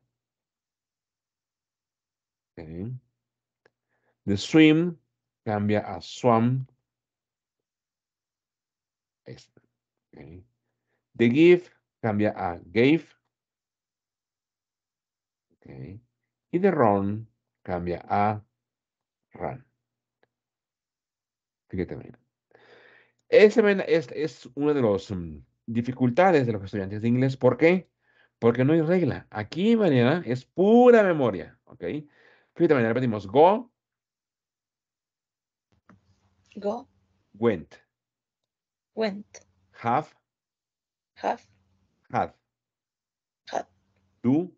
Speaker 1: ok. De swim cambia a swam. Ahí está, ok. De give cambia a gave. ok. Y de run cambia a run. Fíjate bien. Ese es, es una de las dificultades de los estudiantes de inglés. ¿Por qué? Porque no hay regla. Aquí, mañana, es pura memoria. ¿Ok? Fíjate, mañana repetimos go,
Speaker 2: go,
Speaker 1: went,
Speaker 2: went,
Speaker 1: have,
Speaker 2: have,
Speaker 1: had,
Speaker 2: had,
Speaker 1: do,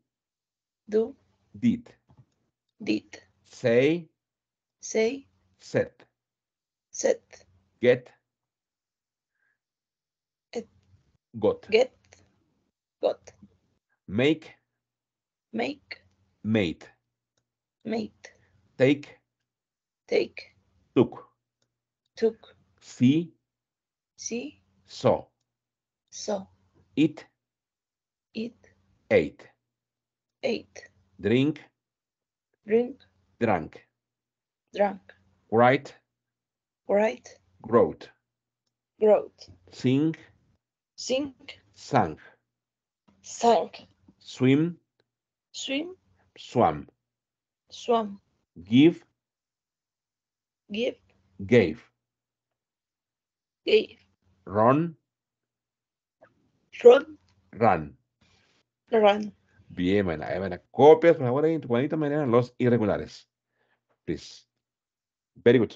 Speaker 2: do,
Speaker 1: did,
Speaker 2: did,
Speaker 1: say,
Speaker 2: say,
Speaker 1: said,
Speaker 2: said,
Speaker 1: get,
Speaker 2: Et-
Speaker 1: got,
Speaker 2: get, got,
Speaker 1: make,
Speaker 2: make,
Speaker 1: made,
Speaker 2: made,
Speaker 1: take,
Speaker 2: take,
Speaker 1: took,
Speaker 2: took,
Speaker 1: see,
Speaker 2: see,
Speaker 1: saw,
Speaker 2: saw,
Speaker 1: eat,
Speaker 2: eat,
Speaker 1: ate,
Speaker 2: ate,
Speaker 1: drink,
Speaker 2: drink,
Speaker 1: drank.
Speaker 2: drunk,
Speaker 1: write,
Speaker 2: write,
Speaker 1: wrote,
Speaker 2: wrote,
Speaker 1: sing,
Speaker 2: sink,
Speaker 1: sang,
Speaker 2: sank,
Speaker 1: swim,
Speaker 2: swim,
Speaker 1: swam,
Speaker 2: swam,
Speaker 1: give,
Speaker 2: give,
Speaker 1: gave,
Speaker 2: gave,
Speaker 1: run,
Speaker 2: run,
Speaker 1: run.
Speaker 2: run.
Speaker 1: Bien. Ahí, Mariana. Copias, por favor, ahí en tu cuadernito, Mariana, los irregulares. Please. Very good.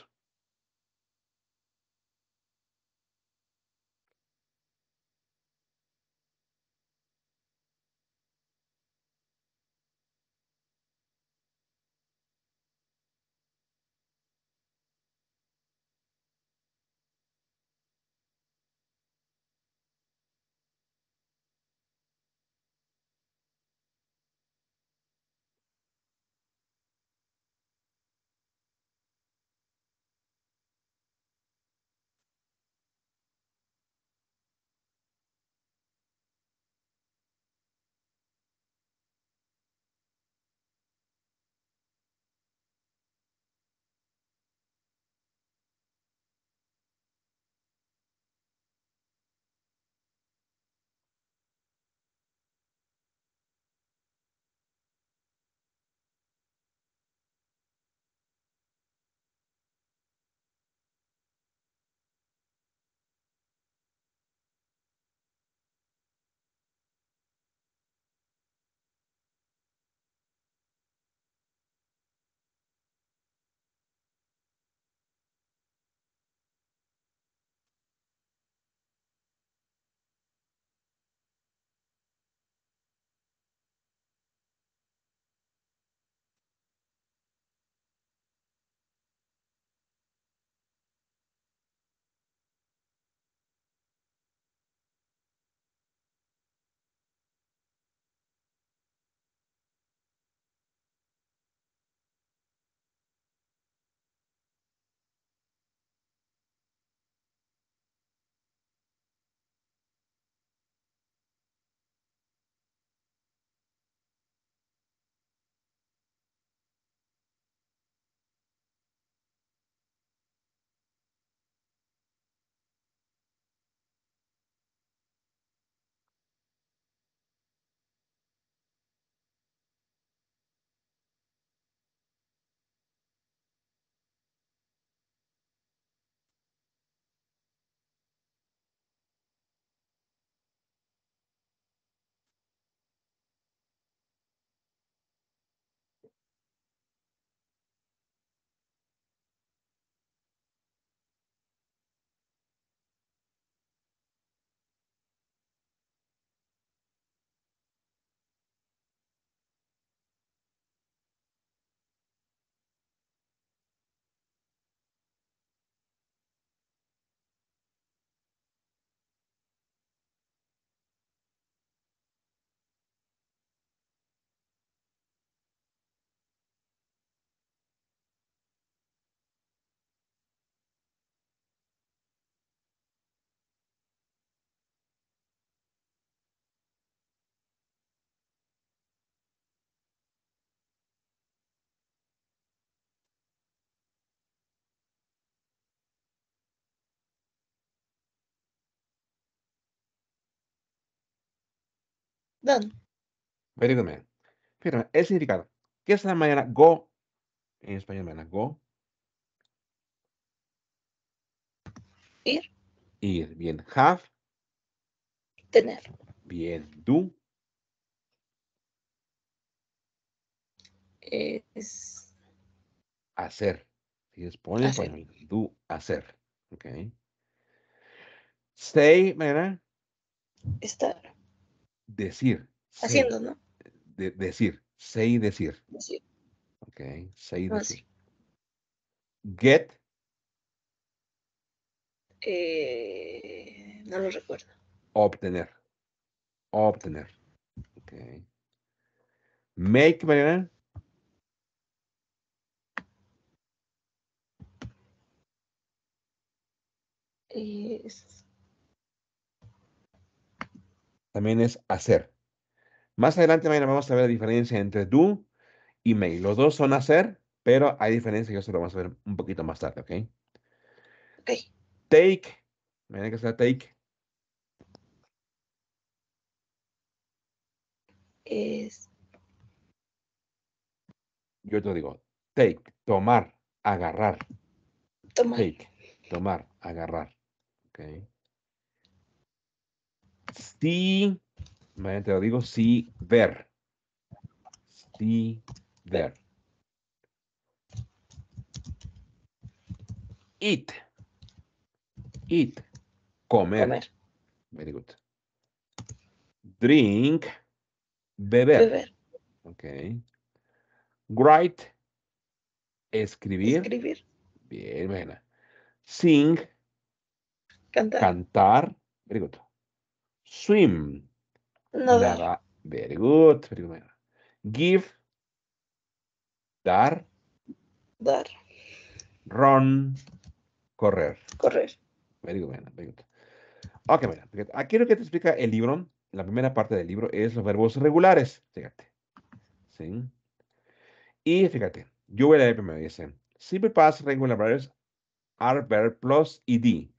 Speaker 2: Done.
Speaker 1: Very good, man. Fíjate, el significado. ¿Qué es la mañana? Go. En español, mañana. Go.
Speaker 2: Ir,
Speaker 1: Ir. Bien. Have.
Speaker 2: tener,
Speaker 1: Bien. Do.
Speaker 2: es
Speaker 1: Hacer. Si es poner,
Speaker 2: Hacer.
Speaker 1: poner. Do. Hacer. Ok. Stay, mañana.
Speaker 2: estar
Speaker 1: Decir.
Speaker 2: haciendo, ¿no?
Speaker 1: de- decir. Say, decir.
Speaker 2: Decir,
Speaker 1: Ok. Say,
Speaker 2: Ah,
Speaker 1: decir. Get.
Speaker 2: eh, no lo recuerdo.
Speaker 1: Obtener. Obtener. Ok. Make, mañana.
Speaker 2: Es
Speaker 1: También es hacer. Más adelante, mañana vamos a ver la diferencia entre do y make. Los dos son hacer, Pero hay diferencia y eso lo vamos a ver un poquito más tarde, ¿ok?
Speaker 2: Ok.
Speaker 1: Take. Miren que sea take.
Speaker 2: Es
Speaker 1: Yo te digo. Take. Tomar. Agarrar.
Speaker 2: tomar.
Speaker 1: Take. Tomar. Agarrar. ¿Ok? Sí. Te lo digo. Sí. Ver. Sí. Ver. Eat. Eat. Comer.
Speaker 2: Comer.
Speaker 1: Very good. Drink. Beber.
Speaker 2: Beber.
Speaker 1: Ok. Write. Escribir.
Speaker 2: Escribir.
Speaker 1: Bien, buena. Sing.
Speaker 2: Cantar.
Speaker 1: Cantar. Very good. Swim.
Speaker 2: Nadar.
Speaker 1: Nada. Very good. Very good. Give. Dar.
Speaker 2: Dar.
Speaker 1: Run. Correr.
Speaker 2: Correr.
Speaker 1: Very good, very good. Ok, mira, aquí lo que te explica el libro, la primera parte del libro es los verbos regulares, fíjate. ¿Sí? Y fíjate, yo voy a leer primero, dice, simple past regular verbs are verb plus ed.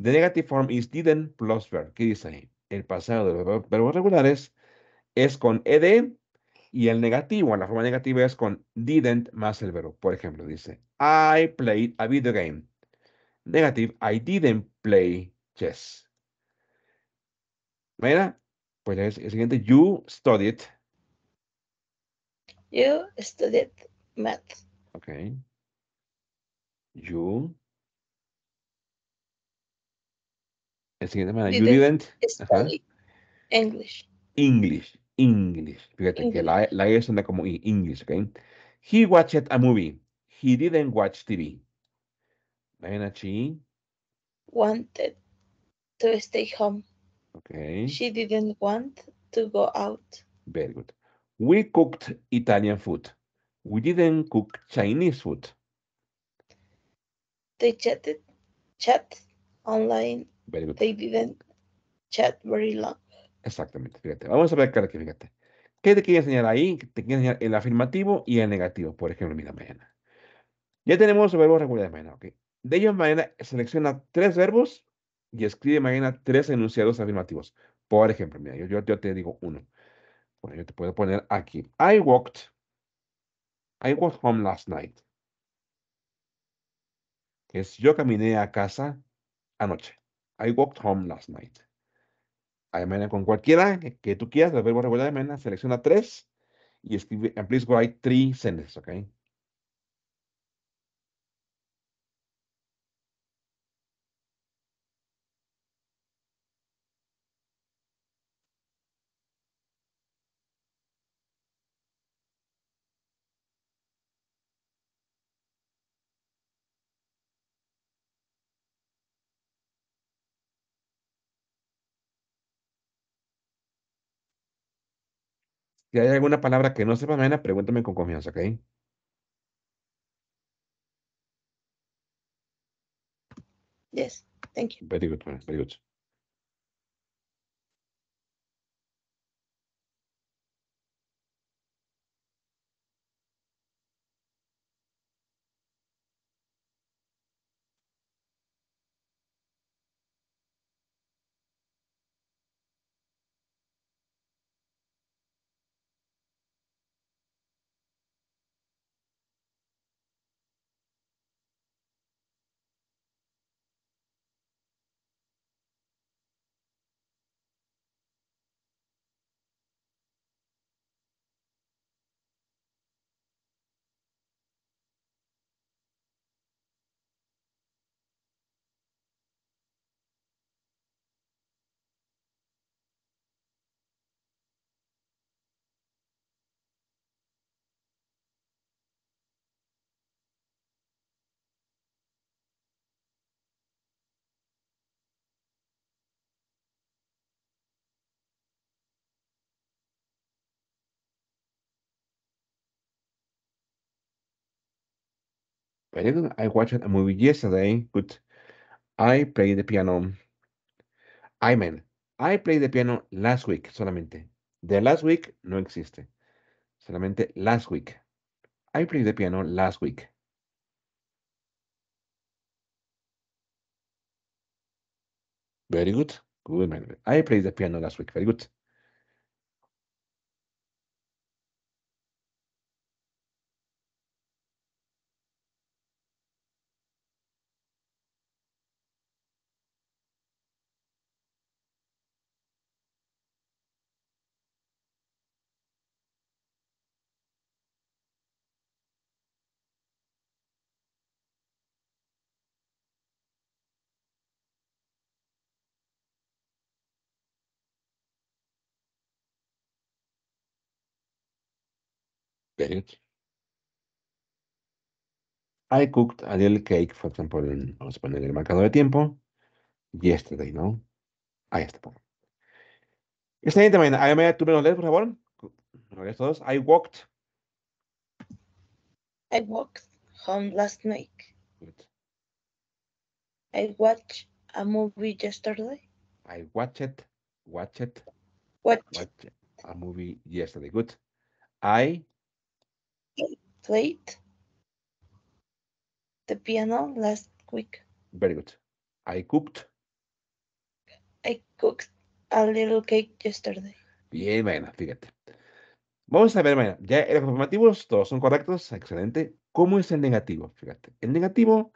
Speaker 1: The negative form is didn't plus verb. ¿Qué dice ahí? El pasado de los ver- verbos regulares es con ed y el negativo, la forma negativa es con didn't más el verbo. Por ejemplo, dice, I played a video game. Negative, I didn't play chess. Mira, pues es el siguiente, you studied,
Speaker 2: You studied math.
Speaker 1: ok. You. El siguiente, mira, you
Speaker 2: Didn't Study English.
Speaker 1: English, English. Fíjate que la, la E suena como I, English, ok. He watched a movie. He didn't watch TV. Mira, she,
Speaker 2: Wanted to stay home.
Speaker 1: ok.
Speaker 2: She didn't want to go out.
Speaker 1: Very good. We cooked Italian food. We didn't cook Chinese food.
Speaker 2: They chatted, chat online.
Speaker 1: Very good.
Speaker 2: They didn't chat very long.
Speaker 1: Exactamente, fíjate. Vamos a ver aquí, fíjate. ¿Qué te quiere enseñar ahí? Te quiere enseñar el afirmativo y el negativo. Por ejemplo, mira, mañana. Ya tenemos los verbos regulares, mañana, ¿ok? De ellos, mañana selecciona tres verbos y escribe mañana tres enunciados afirmativos. Por ejemplo, mira, yo, yo, yo te digo uno. Bueno, yo te puedo poner aquí. I walked. I walked home last night. Es yo caminé a casa anoche. I walked home last night. Mañana, con cualquiera que, tú quieras, los verbos regulares, mañana, selecciona tres y escribe, and please write three sentences, ¿ok? Si hay alguna palabra que no sepa, mañana, pregúntame con confianza, ¿ok?
Speaker 2: Yes, thank you.
Speaker 1: Very good, very good. Very good. I watched a movie yesterday. Good. I played the piano. I mean, I played the piano last week solamente. The last week no existe. Solamente last week. I played the piano last week. Very good. Good, man. I played the piano last week. Very good. Very good. I cooked a little cake, for example, en- vamos a poner el marcador de tiempo. Yesterday, ¿no? Ahí está. Excelente, mañana. Ay, Maya, ¿tú me lo lees, por favor? ¿Me lo lees todos? I walked.
Speaker 2: I walked home last night.
Speaker 1: Good.
Speaker 2: I watched a movie yesterday.
Speaker 1: I watched, watched,
Speaker 2: Watched,
Speaker 1: watched a movie yesterday. Good. I
Speaker 2: played the piano last week.
Speaker 1: Very good. I cooked.
Speaker 2: I cooked a little cake yesterday.
Speaker 1: Bien, Maena, fíjate. Vamos a ver, Maena. Ya los afirmativos todos son correctos. Excelente. ¿Cómo es el negativo? Fíjate. El negativo,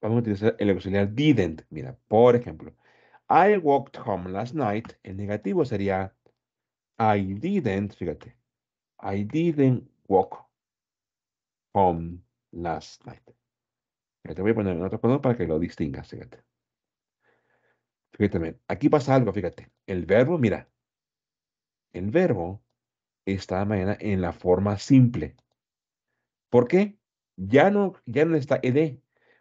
Speaker 1: vamos a utilizar el auxiliar didn't. Mira, por ejemplo, I walked home last night. El negativo sería I didn't, fíjate. I didn't walk home last night. Te voy a poner en otro color para que lo distingas, fíjate. Fíjate, aquí pasa algo, fíjate. El verbo, mira. El verbo está mañana en la forma simple. ¿Por qué? Ya no, ya no está ed.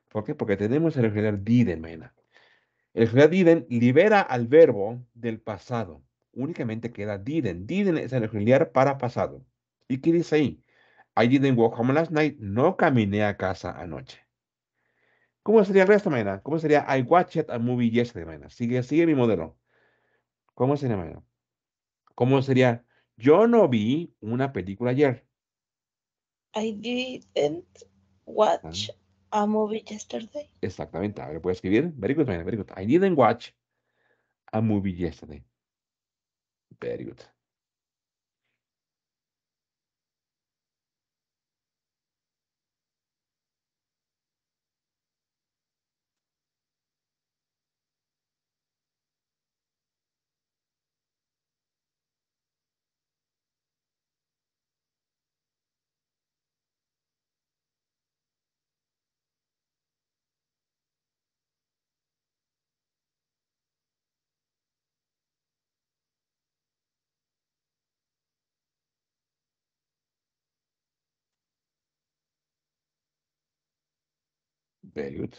Speaker 1: ¿Por qué? Porque tenemos el auxiliar didn't, mañana. El auxiliar didn't libera al verbo del pasado. Únicamente queda didn't. Didn't es el auxiliar para pasado. ¿Y qué dice ahí? I didn't walk home last night. No caminé a casa anoche. ¿Cómo sería el resto, mañana? ¿Cómo sería I watched a movie yesterday, mañana? Sigue, sigue mi modelo. ¿Cómo sería, mañana? ¿Cómo sería? Yo no vi una película ayer.
Speaker 2: I didn't watch a movie yesterday.
Speaker 1: Exactamente. Ahora puedes escribir. Very good, mañana. Very good. I didn't watch a movie yesterday. Very good. Very good.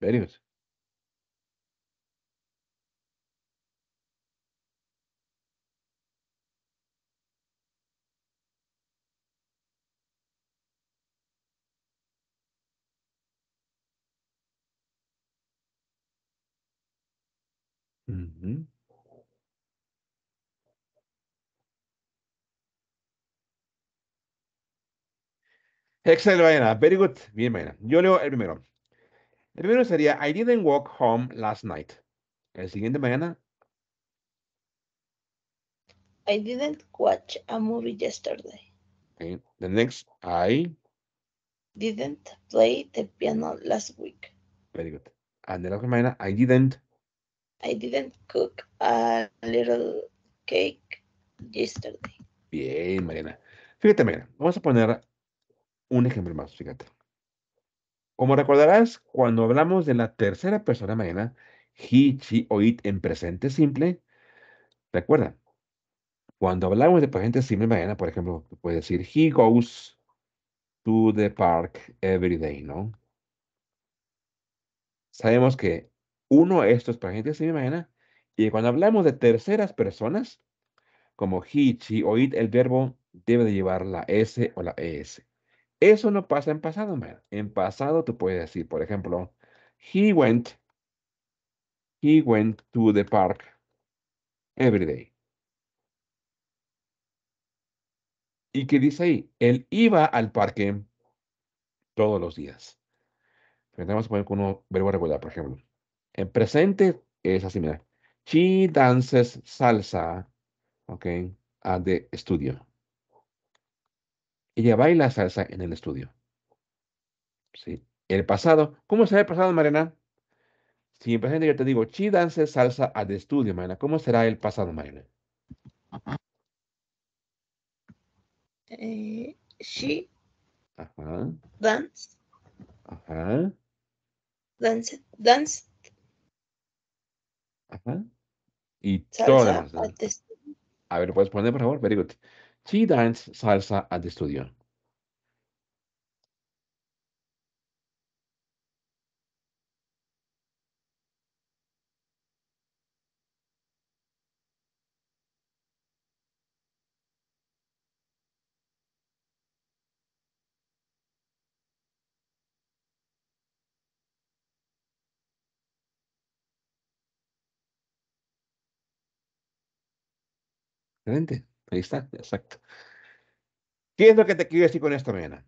Speaker 1: Very good. Ujú. Excelente, mañana. Very good. Bien, mañana. Yo leo el primero. El primero sería I didn't walk home last night. El siguiente mañana.
Speaker 2: I didn't watch a movie yesterday.
Speaker 1: okay, The next I.
Speaker 2: Didn't play the piano last week.
Speaker 1: Very good. And the last mañana I didn't.
Speaker 2: I didn't cook a little cake yesterday.
Speaker 1: Bien, Mariana. Fíjate, Mariana. Vamos a poner un ejemplo más, fíjate. Como recordarás, cuando hablamos de la tercera persona, Mariana, he, she o it en presente simple, recuerda, cuando hablamos de presente simple, Mariana, por ejemplo, puede decir he goes to the park every day, ¿no? Sabemos que uno de estos presentes simple, Mariana, y cuando hablamos de terceras personas, como he, she o it, el verbo debe de llevar la S o la ES. Eso no pasa en pasado, man. En pasado tú puedes decir, por ejemplo, he went He went to the park every day. ¿Y qué dice ahí? Él iba al parque todos los días. Pero vamos poner con un verbo regular, por ejemplo. En presente es así, mira. She dances salsa, ok, at the studio. Ella baila salsa en el estudio. ¿Sí? El pasado, ¿cómo será el pasado, Mariana? Si en presente yo te digo, she dances salsa at the studio, Mariana, ¿cómo será el pasado, Mariana?
Speaker 2: Eh, she
Speaker 1: Ajá,
Speaker 2: danced,
Speaker 1: ajá,
Speaker 2: danced, danced
Speaker 1: ajá. Y
Speaker 2: the studio.
Speaker 1: A ver, ¿puedes poner, por favor? Very good. She danced salsa at the studio. Excelente. Ahí está, exacto. ¿Qué es lo que te quiero decir con esto, mañana?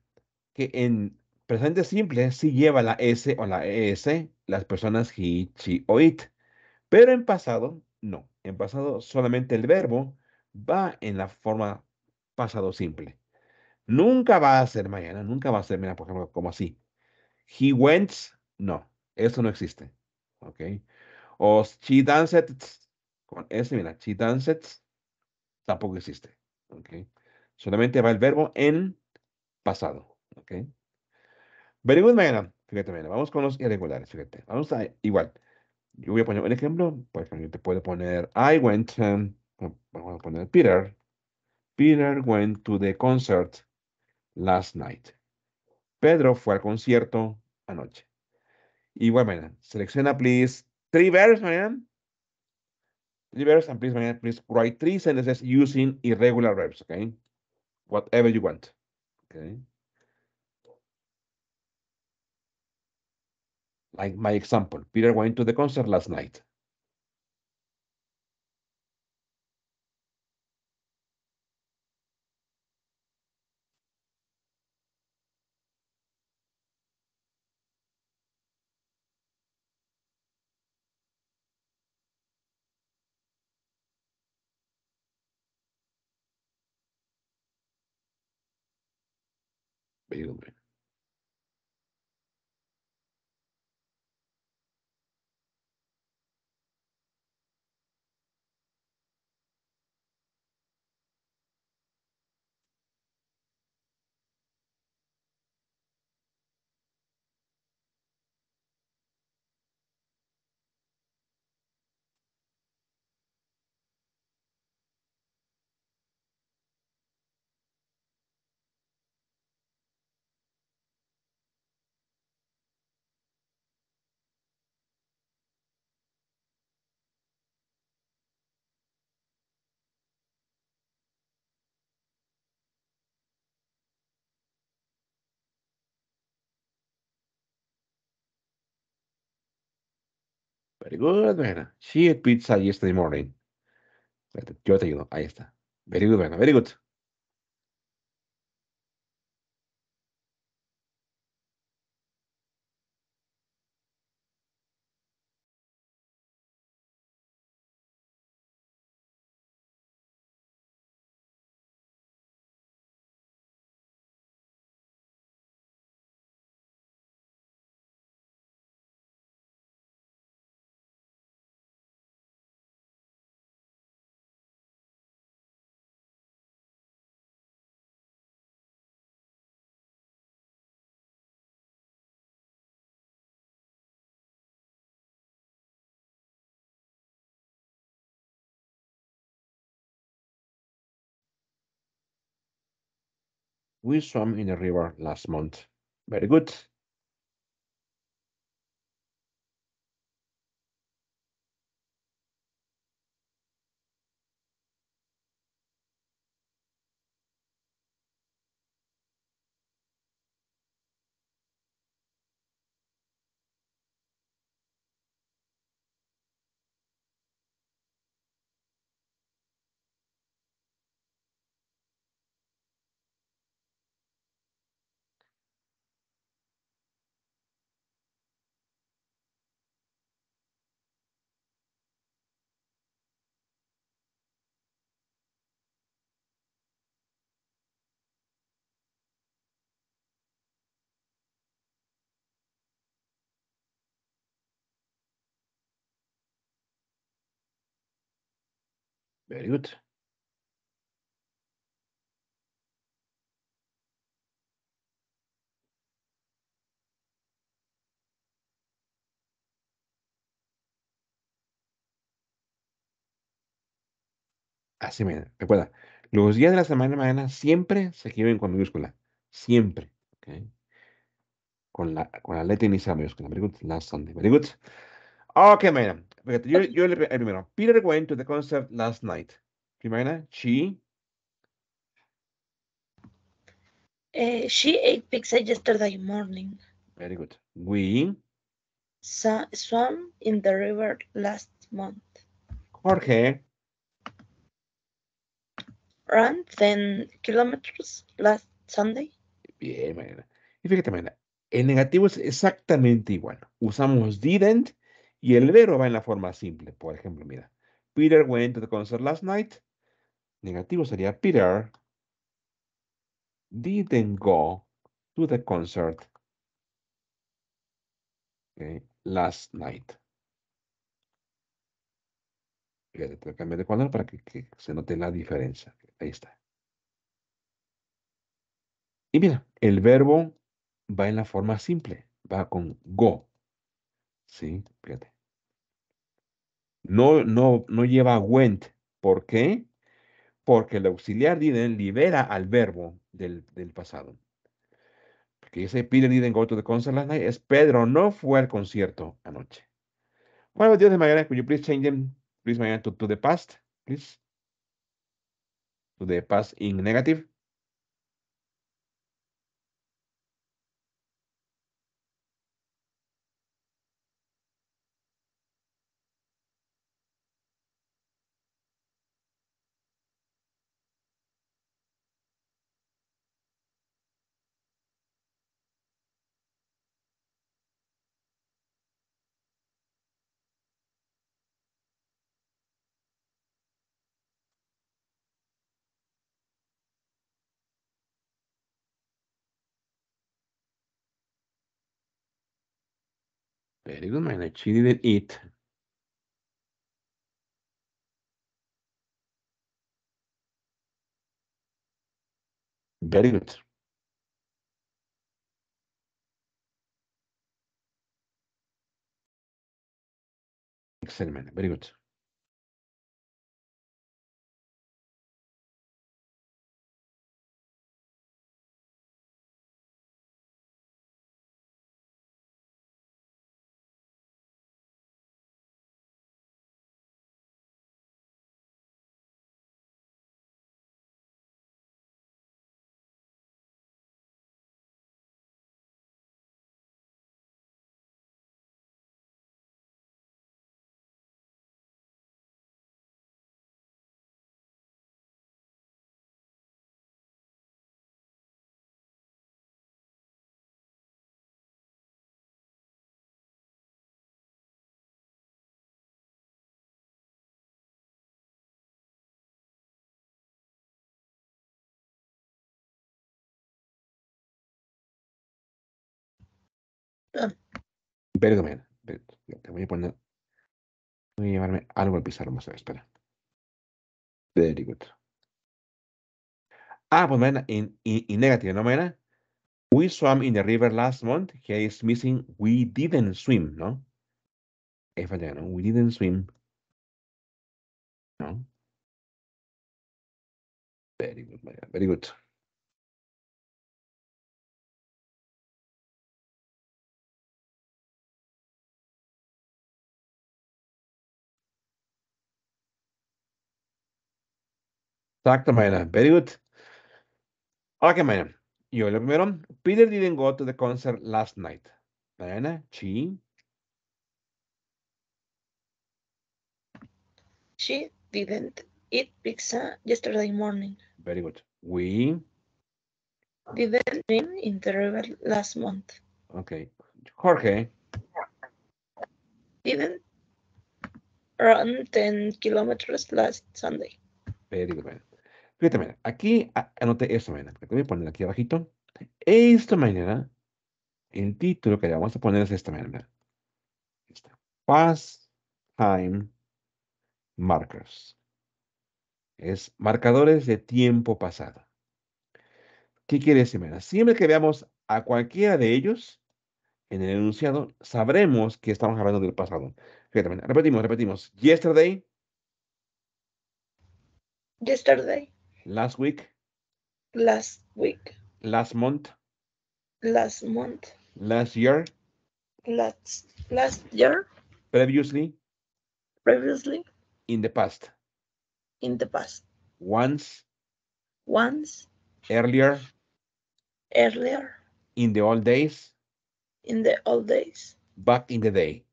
Speaker 1: Que en presente simple sí lleva la S o la ES las personas he, she o it. Pero en pasado, no. En pasado solamente el verbo va en la forma pasado simple. Nunca va a ser mañana, nunca va a ser, mira, por ejemplo, como así. He went, no, eso no existe. ¿Ok? O she danced, con S, mira, she danced, tampoco existe. ¿Ok? Solamente va el verbo en pasado. ¿Ok? Very good. Fíjate, mañana. Vamos con los irregulares, fíjate. Vamos a, igual. Yo voy a poner un ejemplo. Pues yo te puedo poner, I went, um, vamos a poner Peter. Peter went to the concert last night. Pedro fue al concierto anoche. Igual, mañana. Selecciona, please, three verbs, mañana. Verbs, and please, please write three sentences using irregular verbs, okay? Whatever you want, okay? Like my example, Peter went to the concert last night. Very good, Vera. She ate pizza yesterday morning. Yo te ayudo. Ahí está. Very good, Vera. Very good. We swam in a river last month. Very good. Very good. Así, miren, recuerda, los días de la semana mañana siempre se escriben con minúscula. Siempre. ¿ok? Con la, con la letra inicial minúscula. Very good. Last Sunday. Very good. Okay, mañana. Fíjate, yo, yo le el primero. Peter went to the concert last night. Primera, she.
Speaker 2: Eh, she ate pizza yesterday morning.
Speaker 1: Very good. We.
Speaker 2: Swam in the river last month.
Speaker 1: Jorge.
Speaker 2: Ran 10 kilometers last Sunday.
Speaker 1: Bien, mañana. Y fíjate, mañana. El negativo es exactamente igual. Usamos didn't y el verbo va en la forma simple. Por ejemplo, mira. Peter went to the concert last night. Negativo sería Peter didn't go to the concert okay, last night. Fíjate, te cambiar de cuadro para que se note la diferencia. Ahí está. Y mira, el verbo va en la forma simple, va con go. ¿Sí? Fíjate. No, no, no lleva went. ¿Por qué? Porque el auxiliar didn't libera al verbo del, pasado. Porque dice Peter didn't go to the concert last night. Es Pedro no fue al concierto anoche. Bueno, Dios de mañana, could you please change them, please, mañana to, to the past, please? To the past in negative. Very good, man. She didn't eat. Very good. Excellent, man. Very good. Very good, man. Very good. Ya Te voy a poner. Voy a llevarme algo al pizarro más. a ver, Espera. Very. Ah, pues, man, in, in, negative, ¿no, man? We swam in the river last month. Here is missing. We didn't swim, ¿no? Ahí falla, ¿no? We didn't swim. ¿No? Very good. Very good. Exacto, Mayana. Very good. Okay, Mayana. Yo lo primero, Peter didn't go to the concert last night. Mayana, she,
Speaker 2: She didn't eat pizza yesterday morning.
Speaker 1: very good. We,
Speaker 2: Didn't swim in the river last month.
Speaker 1: okay. Jorge,
Speaker 2: Didn't run 10 kilometers last Sunday.
Speaker 1: very good. Fíjate, Mayana, aquí anoté esto, que Te voy a poner aquí abajito. Esta mañana, el título que le vamos a poner es esta mañana. Past time markers. Es marcadores de tiempo pasado. ¿Qué quiere decir? Mira, siempre que veamos a cualquiera de ellos en el enunciado, sabremos que estamos hablando del pasado. Fíjate, mira, repetimos, repetimos. Yesterday,
Speaker 2: Yesterday,
Speaker 1: last week,
Speaker 2: last week,
Speaker 1: last month,
Speaker 2: last month,
Speaker 1: last year,
Speaker 2: last last year,
Speaker 1: previously,
Speaker 2: previously,
Speaker 1: in the past,
Speaker 2: in the past,
Speaker 1: once,
Speaker 2: once,
Speaker 1: earlier,
Speaker 2: earlier,
Speaker 1: in the old days,
Speaker 2: in the old days,
Speaker 1: back in the day.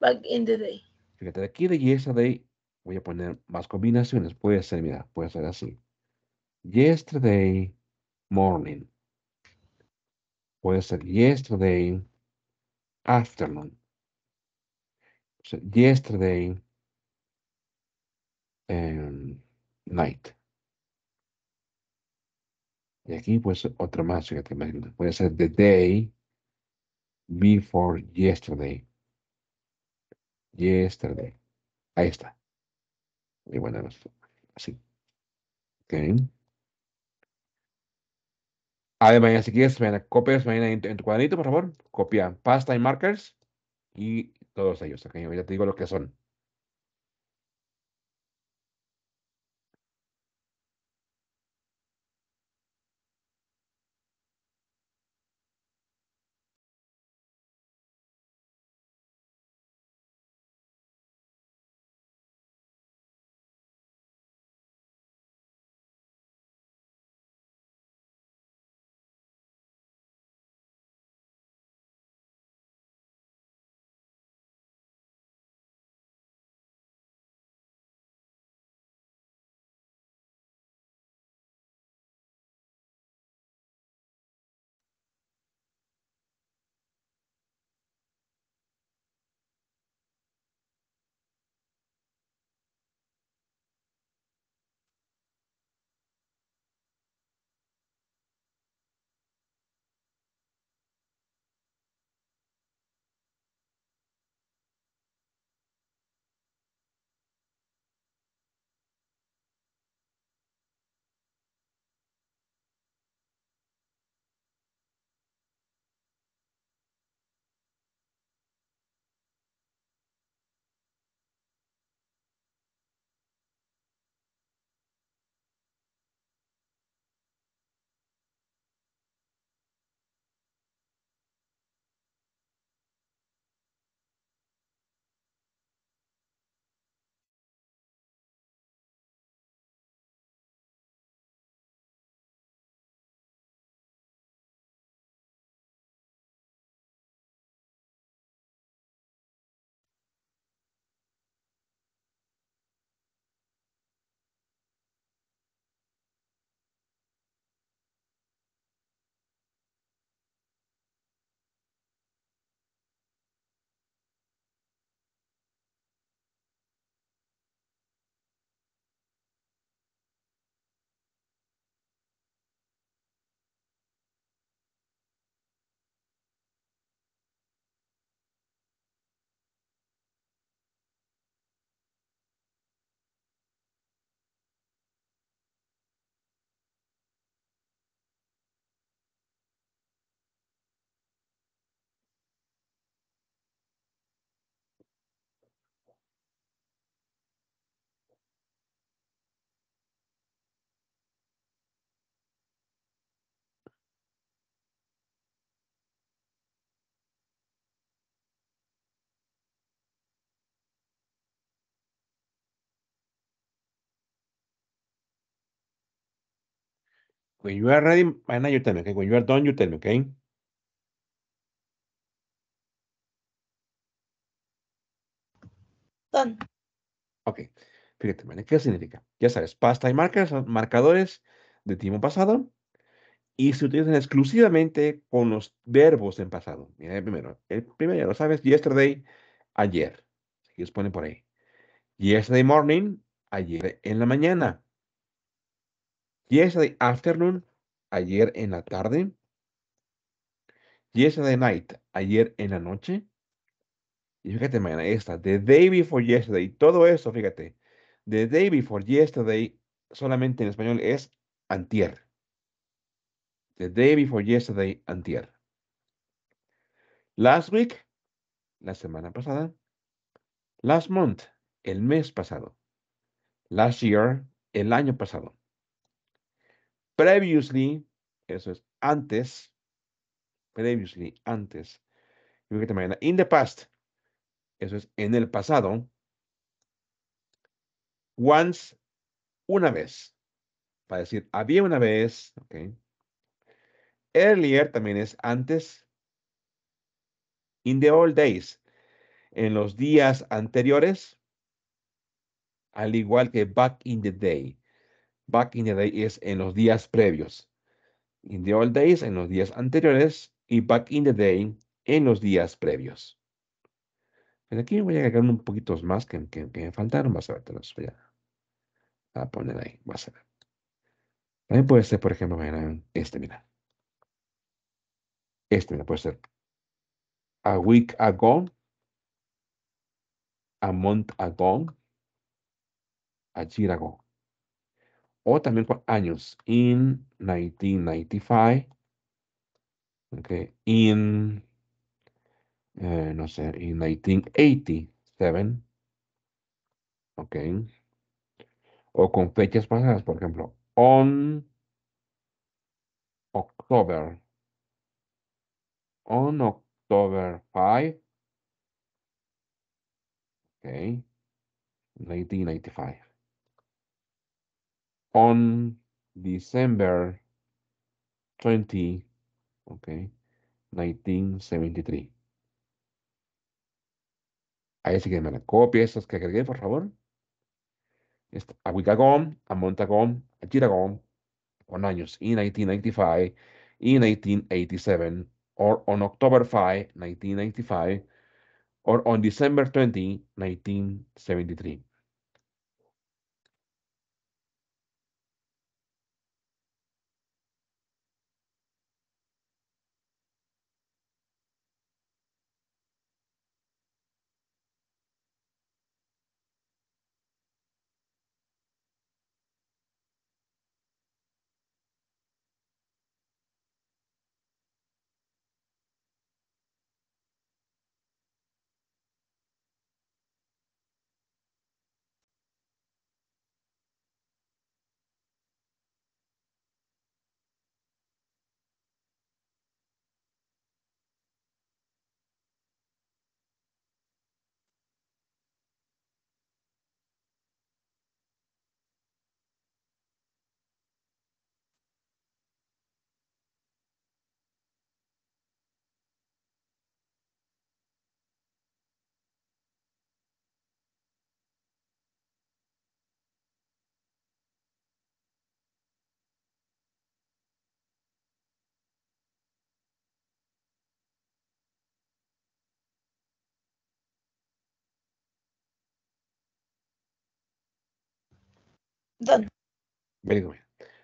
Speaker 2: back in the day.
Speaker 1: Fíjate, aquí de yesterday voy a poner más combinaciones. Puede ser, mira, puede ser así. Yesterday morning. Puede ser yesterday afternoon. Yesterday em, night. Y aquí pues otro más, puede ser the day before yesterday. Yesterday. Ahí está. Y bueno, así. Ok. Además, si quieres, copias mañana en, tu- cuadernito, por favor. Copia past time markers y todos ellos. Ok, ya te digo lo que son. When you are ready, mañana you tell me, okay? When you are done, you tell me, okay?
Speaker 2: Done.
Speaker 1: Ok. Fíjate, ¿qué significa? Ya sabes, past time markers son marcadores de tiempo pasado y se utilizan exclusivamente con los verbos en pasado. Mira, el primero, el primero ya lo sabes, yesterday, ayer. Ellos ponen por ahí. Yesterday morning, ayer en la mañana. Yesterday afternoon, ayer en la tarde. Yesterday night, ayer en la noche. Y fíjate, mañana esta, the day before yesterday, todo eso, fíjate, The day before yesterday solamente en español es antier. The day before yesterday, antier. Last week, la semana pasada. Last month, el mes pasado. Last year, el año pasado. Previously, eso es antes. Previously, antes. In the past, eso es en el pasado. Once, una vez. Para decir, había una vez, ok. Earlier también es antes. In the old days, en los días anteriores, al igual que back in the day. Back in the day es en los días previos. In the old days, en los días anteriores, y back in the day, en los días previos. Pero aquí voy a agregar un poquitos más que me faltaron. Vas a ver, te los voy a, a poner ahí. Vas a ver. También puede ser, por ejemplo, este, mira. Este, mira, puede ser a week ago, a month ago, a year ago. O también con años. In 1995. Okay. In, eh, no sé, in 1987. Ok. O con fechas pasadas, por ejemplo, on October. On October 5. Okay. 1995. On December 20, okay, 1973. Ahí sí que me la copia esas que agregué, por favor. A week ago, a month ago, a year ago, on años, in 1995, in 1987, or on October 5, 1995, or on December 20, 1973.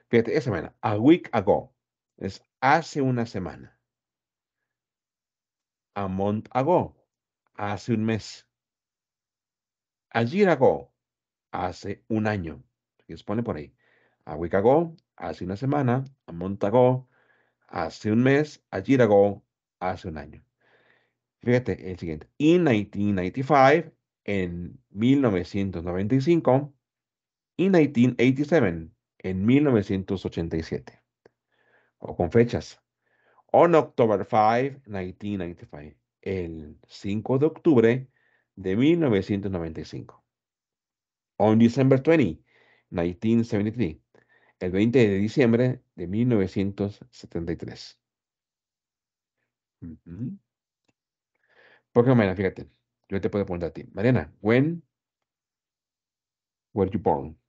Speaker 1: Fíjate, esa semana. A week ago. Es hace una semana. A month ago. Hace un mes. A year ago. Hace un año. Que se pone por ahí. A week ago. Hace una semana. A month ago. Hace un mes. A year ago. Hace un año. Fíjate el siguiente. In 1995. En 1995 in 1987, en 1987. O con fechas. On October 5, 1995. El 5 de octubre de 1995. On December 20, 1973. El 20 de diciembre de 1973. Uh Porque, Mariana, fíjate, yo te puedo preguntar a ti. Mariana, when were you born?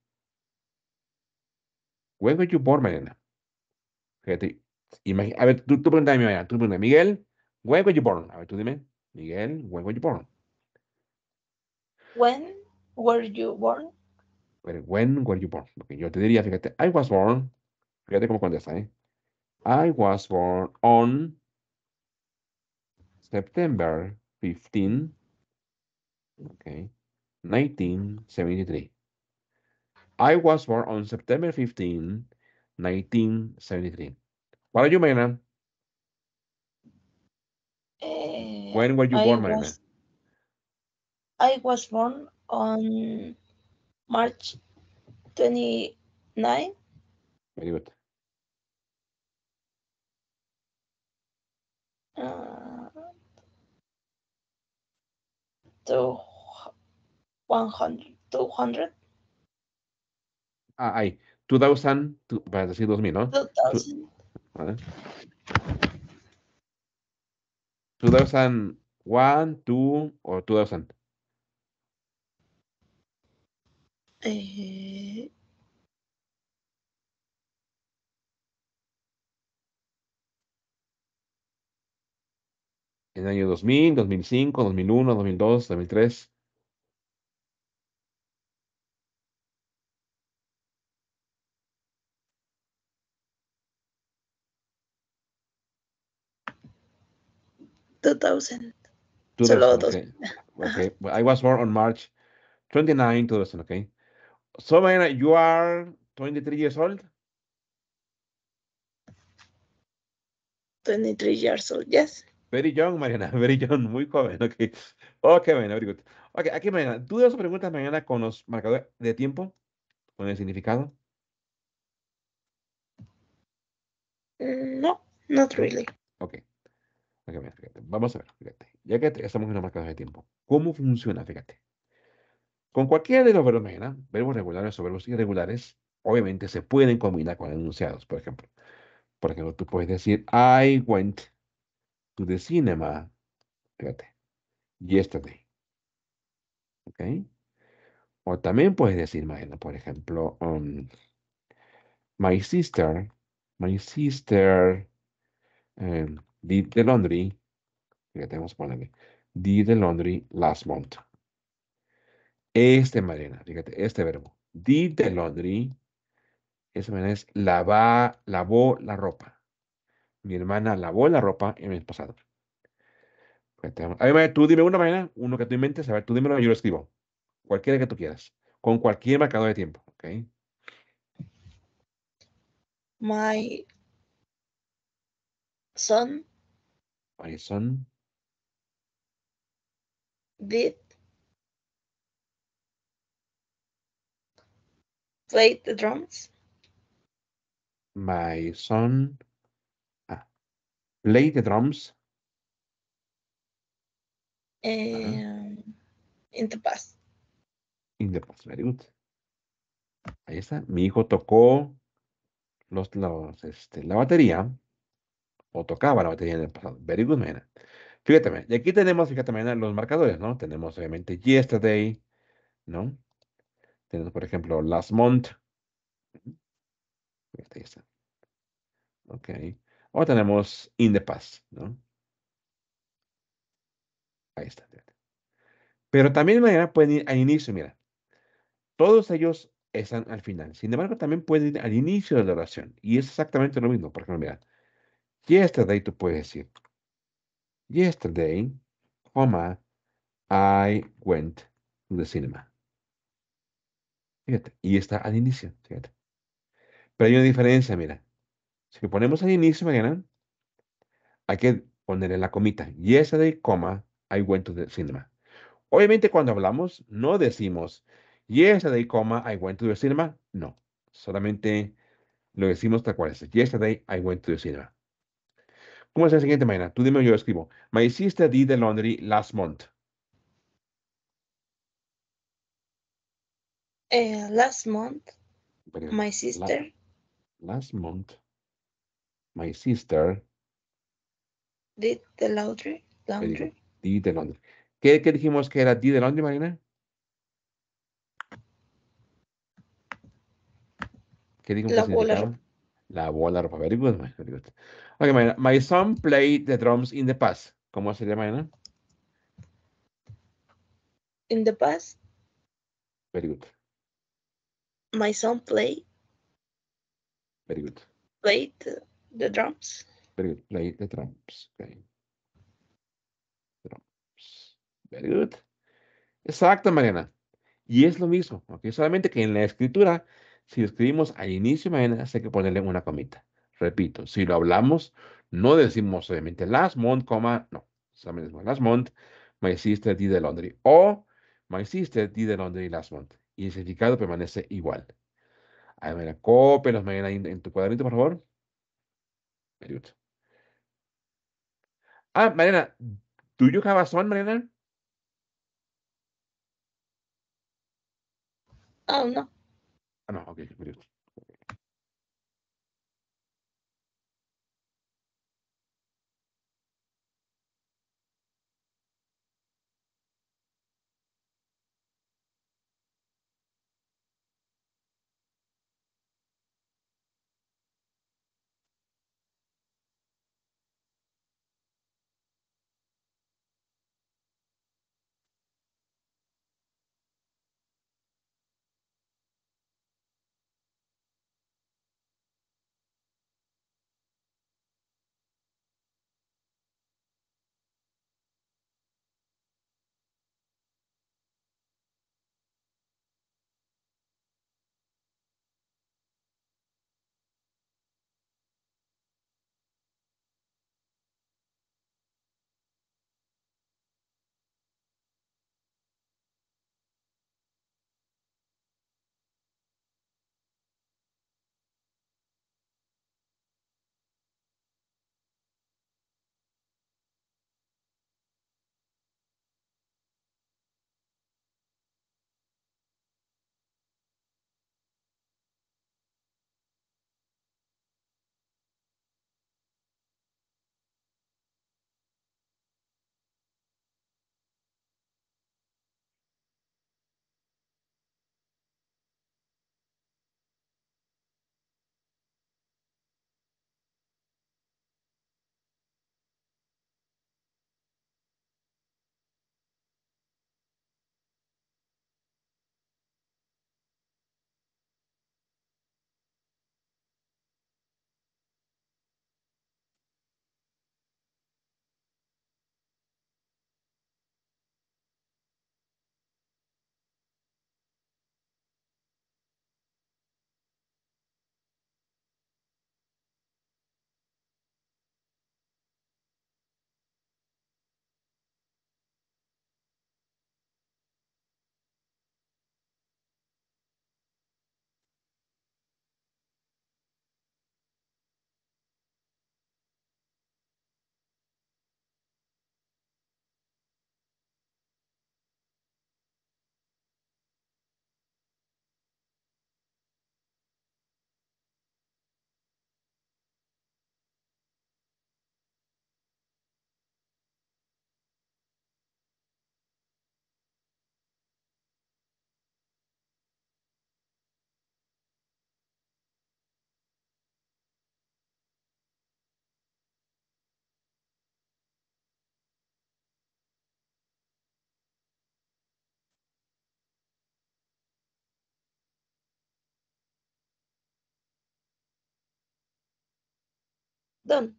Speaker 1: When were you born, Mariana? Fíjate, a ver, tú, tú pregúntame, Mariana, tú pregúntame, Miguel, when were you born? A ver, tú dime, Miguel, when were you born?
Speaker 2: When were you born?
Speaker 1: when were you born? Porque yo te diría, fíjate, I was born, fíjate cómo contesta, ¿eh? I was born on September 15, okay, 1973. I was born on September 15, 1973. What are you, Mariana?
Speaker 2: Eh,
Speaker 1: When were you
Speaker 2: I
Speaker 1: born, Mariana?
Speaker 2: was, I was born on March 29,
Speaker 1: Very good.
Speaker 2: uh, to 100, 200,
Speaker 1: Ah, ahí. 2000, tu- para decir 2000, ¿no?
Speaker 2: 2000,
Speaker 1: Vale. 2001, 2 o 2000.
Speaker 2: eh,
Speaker 1: En el año 2000, 2005, 2001, 2002, 2003.
Speaker 2: Two thousand.
Speaker 1: 2000,
Speaker 2: Solo dos.
Speaker 1: okay. Okay. Well, I was born on March 29, 2000, okay. So, Mariana, you are 23 years old?
Speaker 2: 23 years old, yes.
Speaker 1: Very young, Mariana, very young, muy joven, ok. Ok, Mariana, very good. Ok, aquí, Mariana, ¿dudas o preguntas, Mariana, con los marcadores de tiempo? ¿Con el significado?
Speaker 2: Mm, No, not really.
Speaker 1: Ok. Vamos a ver, fíjate. Ya que estamos en los marcadores de tiempo, ¿cómo funciona? Fíjate. Con cualquiera de los verbos, verbos regulares o verbos irregulares, obviamente se pueden combinar con enunciados, por ejemplo. Por ejemplo, tú puedes decir, I went to the cinema, fíjate, yesterday. ¿Ok? O también puedes decir, por ejemplo, um, my sister, my sister um, did the laundry, fíjate, vamos a ponerle, did the laundry last month. Este, Mariana, fíjate, este verbo, did the laundry, esa manera es lava, lavó la ropa. Mi hermana lavó la ropa el mes pasado. Fíjate, A ver, tú dime una manera, uno que tú inventes, a ver, tú dímelo, yo lo escribo. Cualquiera que tú quieras, con cualquier marcador de tiempo, ¿ok?
Speaker 2: My son
Speaker 1: My son
Speaker 2: did play the drums.
Speaker 1: My son ah, play the drums
Speaker 2: um, in the past.
Speaker 1: in the past. Very good. Ahí está. Mi hijo tocó los, los, este, la batería o tocaba la batería en el pasado. Very good, man. Fíjate, Y aquí tenemos, fíjate, los marcadores, ¿no? Tenemos obviamente yesterday, ¿no? Tenemos, por ejemplo, last month. Este, ahí está. Ok. O tenemos in the past, ¿no? Ahí está. Pero también mañana pueden ir al inicio, mira. Todos ellos están al final. Sin embargo, también pueden ir al inicio de la oración. Y es exactamente lo mismo. Por ejemplo, mira. Yesterday tú puedes decir. Yesterday, comma, I went to the cinema. Fíjate. Y está al inicio. Pero hay una diferencia, mira. Si lo ponemos al inicio, mañana, hay que ponerle la comita. Yesterday, comma, I went to the cinema. Obviamente, cuando hablamos, no decimos yesterday, comma, I went to the cinema. No. Solamente lo decimos tal cual es. Yesterday, I went to the cinema. ¿Cómo es la siguiente mañana? Tú dime, yo escribo. My sister did the laundry last month.
Speaker 2: Uh, last month, my
Speaker 1: La-
Speaker 2: sister
Speaker 1: last month, my sister
Speaker 2: did the laundry. Laundry.
Speaker 1: did the laundry. ¿Qué, qué dijimos que era did the laundry, Marina? ¿Qué dijimos que
Speaker 2: la
Speaker 1: significaba? Lavó la ropa. Very good, man, very good. Okay. My son played the drums in the past. ¿Cómo sería, Marina?
Speaker 2: In the past,
Speaker 1: Very good.
Speaker 2: my son played
Speaker 1: Very good.
Speaker 2: played the, drums.
Speaker 1: Very good. Play the drums. Okay. Drums. Very good. Exacto, Mariana. Y es lo mismo, ¿ok? Solamente que en la escritura, si escribimos al inicio, mañana, hay que ponerle una comita. Repito, si lo hablamos, no decimos obviamente last month, coma, no. Solamente decimos last month, my sister did the laundry. O my sister did the laundry last month. Y el significado permanece igual. A ver, cópelos mañana en, tu cuadernito, por favor. Good. Ah, Mariana, ¿do you have a son, Mariana?
Speaker 2: Oh, no.
Speaker 1: Ah, no, ok,
Speaker 2: Done.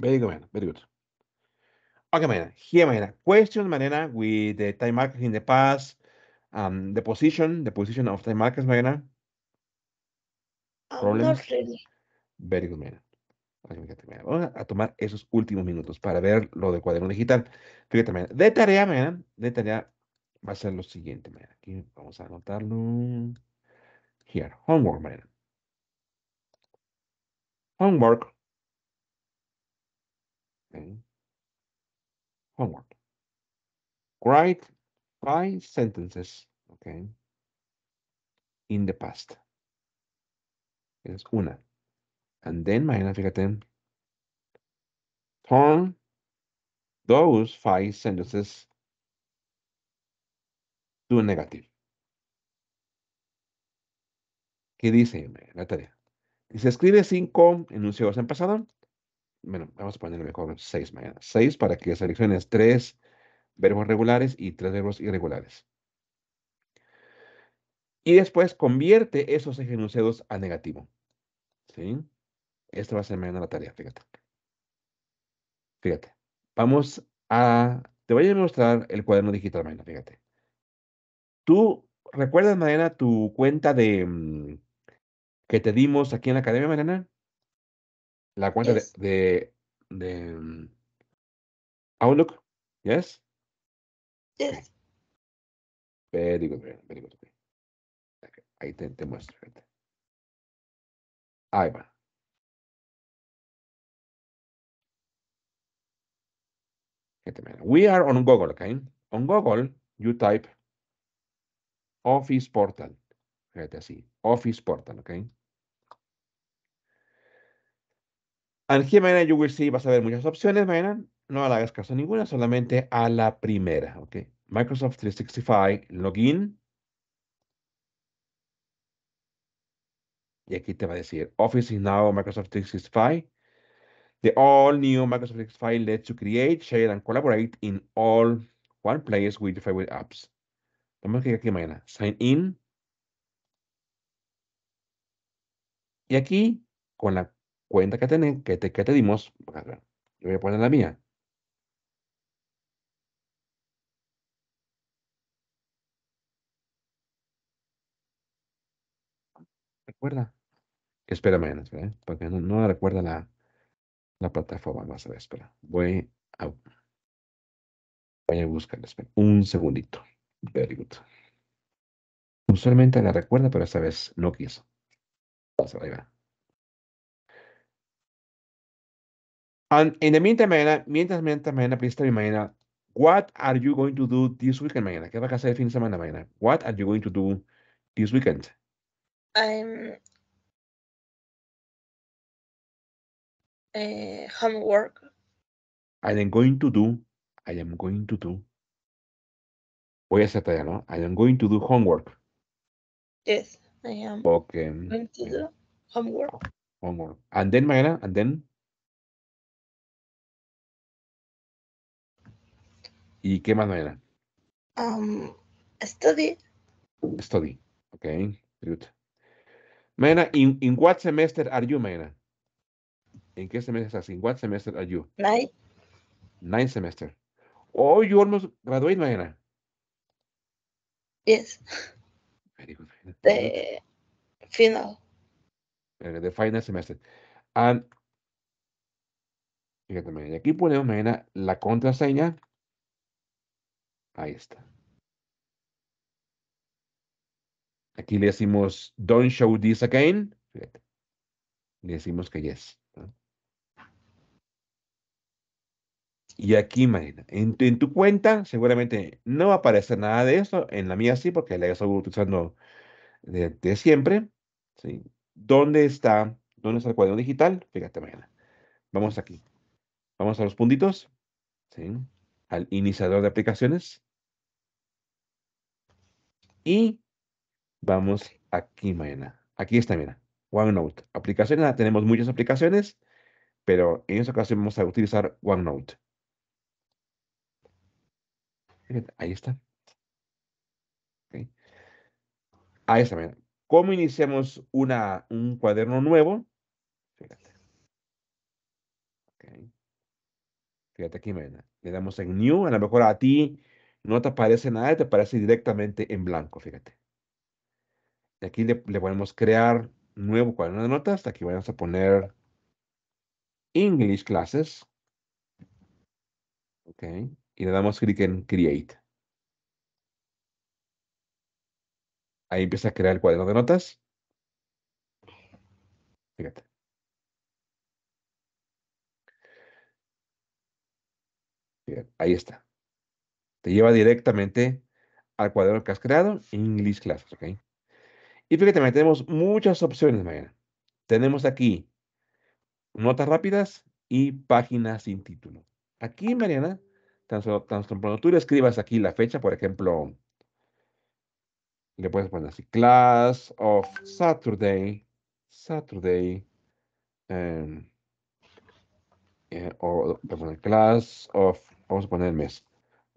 Speaker 1: Very good, man. Very good. Okay, Mariana. Here, Mariana. Question, Mariana, with the time markers in the past, um, the position, the position of time markers, Mariana.
Speaker 2: Oh,
Speaker 1: Problems?
Speaker 2: not really.
Speaker 1: Very good, Mariana. Vamos a tomar esos últimos minutos para ver lo del cuaderno digital. Fíjate, Mariana. De tarea, Mariana, de tarea va a ser lo siguiente, Mariana. Aquí vamos a anotarlo. Here, homework, Mariana. Homework. Okay. Homework. Write five sentences, okay, in the past. Es una. And then, mañana, fíjate, turn those five sentences to a negative. ¿Qué dice la tarea? Dice, escribe cinco enunciados en pasado. Bueno, vamos a ponerle mejor seis mañana. Seis para que selecciones tres verbos regulares y tres verbos irregulares. Y después convierte esos enunciados a negativo. ¿Sí? Esta va a ser mañana la tarea, fíjate. Fíjate. Vamos a... Te voy a mostrar el cuaderno digital mañana, fíjate. Tú ¿recuerdas, Mariana, tu cuenta de mm, que te dimos aquí en la academia, Mariana? La cuenta
Speaker 2: Yes.
Speaker 1: de, de, de mm, Outlook, yes?
Speaker 2: Yes.
Speaker 1: Very good, very, good. okay. Ahí te, te muestro. Ahí va. We are on Google, okay? On Google, you type Office Portal. Fíjate así, Office Portal, okay? And here, mañana you will see, vas a ver muchas opciones, mañana. No hagas caso a ninguna, solamente a la primera, ok? Microsoft 365 Login. Y aquí te va a decir Office is now Microsoft 365. The all new Microsoft 365 lets you create, share, and collaborate in all one place with your favorite apps. Vamos a clicar aquí mañana. Sign in. Y aquí, con la cuenta que, ten- que, te, que te dimos, yo voy a poner la mía. ¿Recuerda? Espera mañana, espera, ¿eh? porque no, no recuerda la, la plataforma. A ver, espera. Voy a, voy a espera. Un segundito. Very good. Usualmente la recuerda, pero esta vez no quiso. Vas a ver, ahí va. And in the meantime, mañana, mientras, mientras mañana, please tell me mañana, what are you going to do this weekend mañana? ¿Qué vas a hacer el fin de semana mañana? What are you going to do this weekend?
Speaker 2: I'm uh, homework.
Speaker 1: I am going to do, I am going to do. Voy a hacer tarea, ¿no? I am going to do homework.
Speaker 2: Yes, I am
Speaker 1: Okay.
Speaker 2: going to do homework.
Speaker 1: Homework. And then mañana, and then. ¿Y qué más mañana?
Speaker 2: Um, study.
Speaker 1: Study. Okay, good. Mañana, in, in what semester are you, mañana? ¿En qué semestre estás? In what semester are you?
Speaker 2: Night.
Speaker 1: Ninth semester. Oh, you almost graduate, mañana.
Speaker 2: Yes,
Speaker 1: Very good.
Speaker 2: the final.
Speaker 1: Uh, the final semester. And, fíjate, mañana, aquí ponemos mañana la contraseña. Ahí está. Aquí le decimos, don't show this again. Fíjate. Le decimos que yes. Y aquí, Marina, en, tu- en tu cuenta seguramente no va a aparecer nada de eso. En la mía sí, porque la he estado utilizando de, de siempre. ¿sí? ¿Dónde está, dónde está el cuaderno digital? Fíjate, Marina. Vamos aquí. Vamos a los puntitos. ¿sí? Al iniciador de aplicaciones. Y vamos aquí, Marina. Aquí está, mira. OneNote. Aplicaciones, ah, tenemos muchas aplicaciones, pero en esta ocasión vamos a utilizar OneNote. Ahí está. Ok. Ahí está, mira. ¿Cómo iniciamos una, un cuaderno nuevo? Fíjate. Ok. Fíjate aquí, mira. Le damos en New. A lo mejor a ti no te aparece nada, te aparece directamente en blanco, fíjate. Y aquí le, le podemos crear nuevo cuaderno de notas. Aquí vamos a poner English Classes. Ok. Y le damos clic en Create. Ahí empieza a crear el cuaderno de notas. Fíjate. Fíjate, Ahí está. Te lleva directamente al cuaderno que has creado, English Classes, ¿ok? Y fíjate, tenemos muchas opciones, Mariana. Tenemos aquí notas rápidas y páginas sin título. Aquí, Mariana, tan solo, tú le escribas aquí la fecha, por ejemplo, le puedes poner así, class of Saturday, Saturday, em, eh, o poner class of, vamos a poner mes,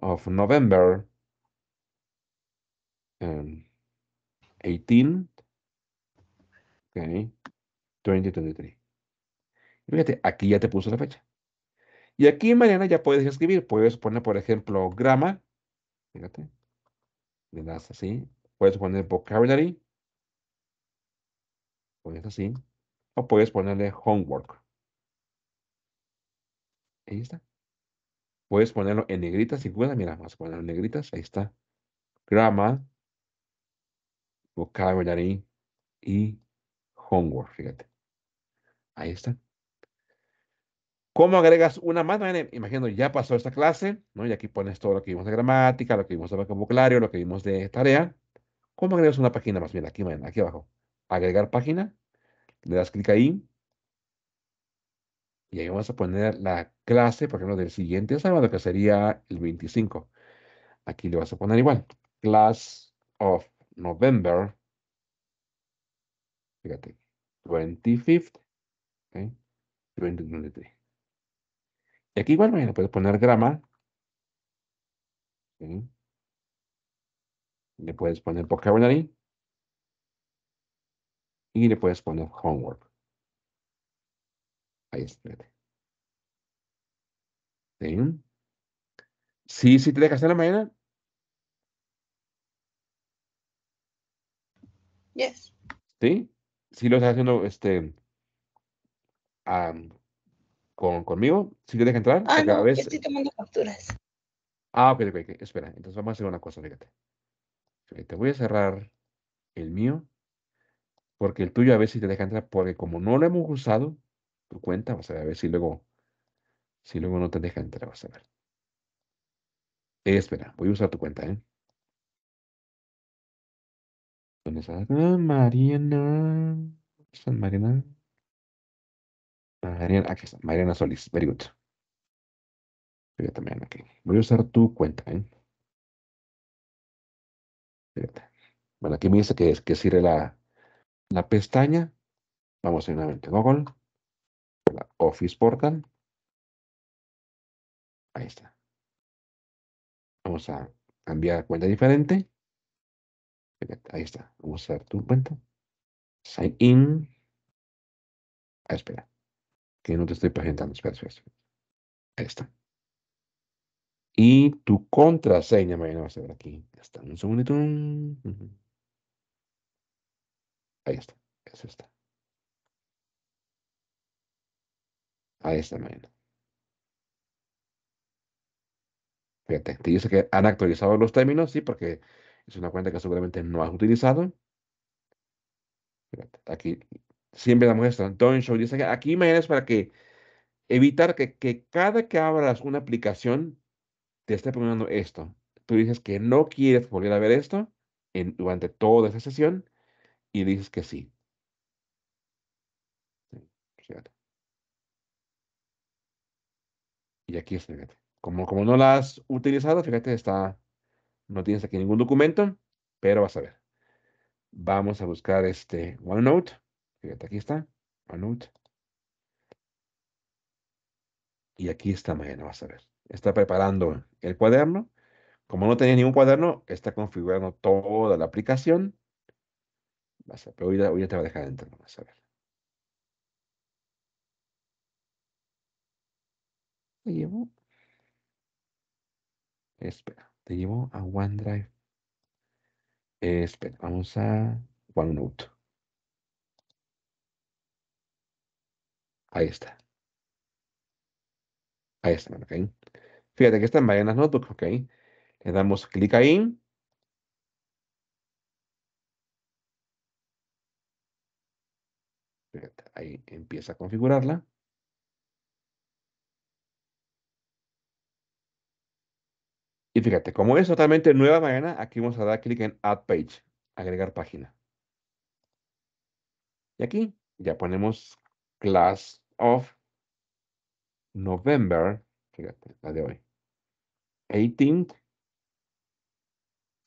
Speaker 1: of November em, 18, ok, 2023. Y Fíjate, aquí ya te puso la fecha. Y aquí, Mariana, ya puedes escribir. Puedes poner, por ejemplo, grama. Fíjate. Le das así. Puedes poner vocabulary. Pones así. O puedes ponerle homework. Ahí está. Puedes ponerlo en negritas si puedes. Mira, vamos a ponerlo en negritas. Ahí está. Grammar, vocabulary y homework. Fíjate. Ahí está. ¿Cómo agregas una más? Imagino, ya pasó esta clase, ¿no? Y aquí pones todo lo que vimos de gramática, lo que vimos de vocabulario, lo que vimos de tarea. ¿Cómo agregas una página más? Mira, aquí, aquí abajo. Agregar página. Le das clic ahí. Y ahí vamos a poner la clase, por ejemplo, del siguiente sábado, que sería el 25. Aquí le vas a poner igual. Class of November. Fíjate. 25th. Okay. 2023. Y aquí igual, le puedes poner grama. Le puedes poner vocabulary. Y le puedes poner homework. Ahí está. ¿Sí? Sí, sí te dejas hacer la mañana.
Speaker 2: Yes.
Speaker 1: ¿Sí? Sí lo estás haciendo este con, conmigo. ¿Sí te deja entrar?
Speaker 2: Ah,
Speaker 1: veces-
Speaker 2: estoy tomando capturas.
Speaker 1: Ah, ok, ok, ok. Espera, entonces vamos a hacer una cosa, fíjate. Fíjate, voy a cerrar el mío, porque el tuyo a ver si te deja entrar, porque como no lo hemos usado, tu cuenta, vas a ver, a ver si luego, si luego no te deja entrar, vas a ver. Eh, espera, voy a usar tu cuenta, ¿eh? ¿Dónde está? Ah, Mariana. ¿Dónde está Mariana? Mariana, aquí está, Mariana Solís, very good. Fíjate, Mariana, aquí. Voy a usar tu cuenta, ¿eh? Fíjate. Bueno, aquí me dice que, que sirve la, la pestaña. Vamos a ir nuevamente a Google. La Office Portal. Ahí está. Vamos a cambiar cuenta diferente. Ahí está. Vamos a ver tu cuenta. Sign in. Ah, espera. Que no te estoy presentando. Espera, espera, espera. Ahí está. Y tu contraseña, Mariana, vamos a ver aquí. Ya está. Un segundito. Ahí está. Eso está. Ahí está, Mariana. Fíjate, te dice que han actualizado los términos, sí, porque es una cuenta que seguramente no has utilizado. Fíjate, aquí siempre la muestra. Don't show. Dice que aquí, es para que evitar que, cada que abras una aplicación te esté poniendo esto. Tú dices que no quieres volver a ver esto durante toda esa sesión y dices que sí. Sí, fíjate. Y aquí fíjate. Como, como no la has utilizado, fíjate, está, no tienes aquí ningún documento, pero vas a ver. Vamos a buscar este OneNote. Fíjate, aquí está, OneNote. Y aquí está mañana, vas a ver. Está preparando el cuaderno. Como no tenía ningún cuaderno, está configurando toda la aplicación. Vas a, pero hoy hoy te va a dejar entrar, vas a ver. Te llevo. Espera, te llevo a OneDrive. Espera, vamos a OneNote. Ahí está. Ahí está, ok. Fíjate que está en Mariana's Notebook, ok. Le damos clic ahí. Fíjate, ahí empieza a configurarla. Y fíjate, como es totalmente nueva Mariana, aquí vamos a dar clic en Add Page, agregar página. Y aquí ya ponemos Class of November, fíjate, la de hoy. 18th,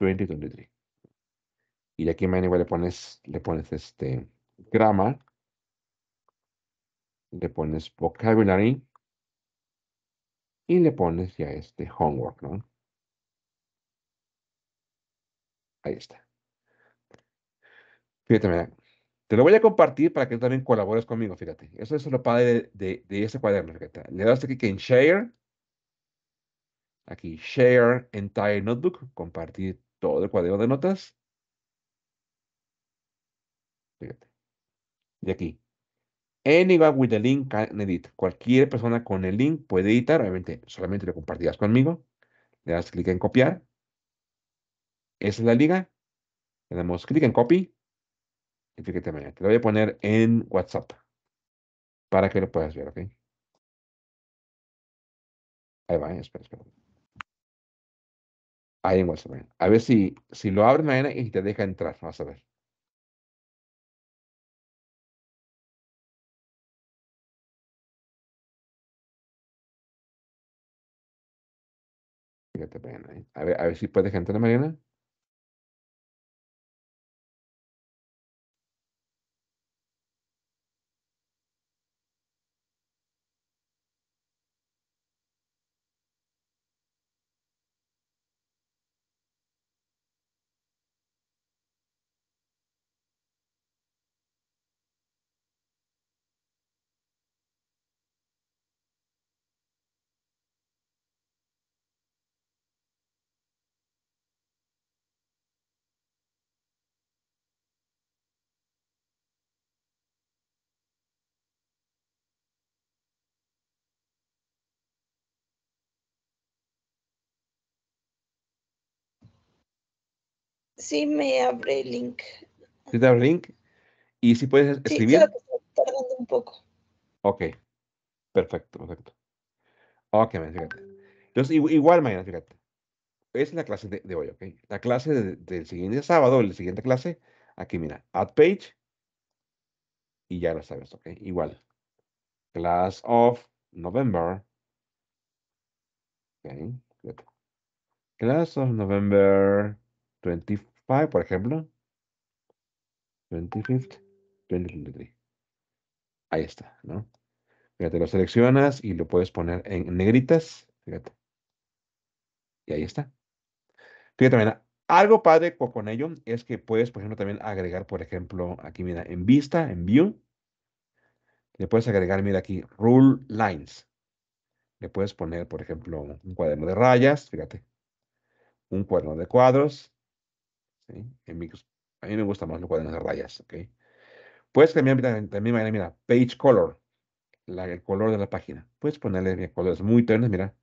Speaker 1: 2023. Y aquí Mariana igual le pones, le pones este grammar, le pones vocabulary y le pones ya este homework, ¿no? Ahí está. Fíjate, mira, te lo voy a compartir para que tú también colabores conmigo, fíjate. Eso, es lo padre de, de, ese cuaderno, fíjate. Le das clic en Share. Aquí, Share Entire Notebook, compartir todo el cuaderno de notas. Fíjate. De aquí. Anyone with the link can edit. Cualquier persona con el link puede editar. Obviamente, solamente lo compartirás conmigo. Le das clic en copiar. Esa es la liga. Le damos clic en copy. Y fíjate, mañana. Te lo voy a poner en WhatsApp. Para que lo puedas ver, ¿ok? Ahí va, eh, espera, espera. Ahí en WhatsApp. A ver si, si lo abres mañana y te deja entrar. Vas a ver. Fíjate, mañana. eh. A ver, a ver si puedes entrar, Mariana.
Speaker 2: Sí, me abre el link.
Speaker 1: ¿Sí te da el link? Y si puedes
Speaker 2: Sí,
Speaker 1: escribir.
Speaker 2: que está tardando un poco.
Speaker 1: Ok, perfecto, perfecto. Ok, man, fíjate. Entonces, igu- igual mañana, fíjate. Es la clase de, de hoy, ¿ok? La clase de- del siguiente sábado, la siguiente clase, aquí mira, add page, y ya lo sabes, ¿ok? Igual. Class of November. Ok, fíjate. Class of November 25, por ejemplo. 25th, 2023. Ahí está, ¿no? Fíjate, lo seleccionas y lo puedes poner en negritas. Fíjate. Y ahí está. Fíjate, mira, algo padre co- con ello es que puedes, por ejemplo, también agregar, por ejemplo, aquí, mira, en vista, en view, le puedes agregar, mira aquí, rule lines. Le puedes poner, por ejemplo, un cuaderno de rayas, fíjate, un cuaderno de cuadros. A mí me gustan más los cuadernos de rayas, ¿ok? Puedes cambiar también, mira, mira, page color, el color de la página. Puedes ponerle colores muy tenues, mira,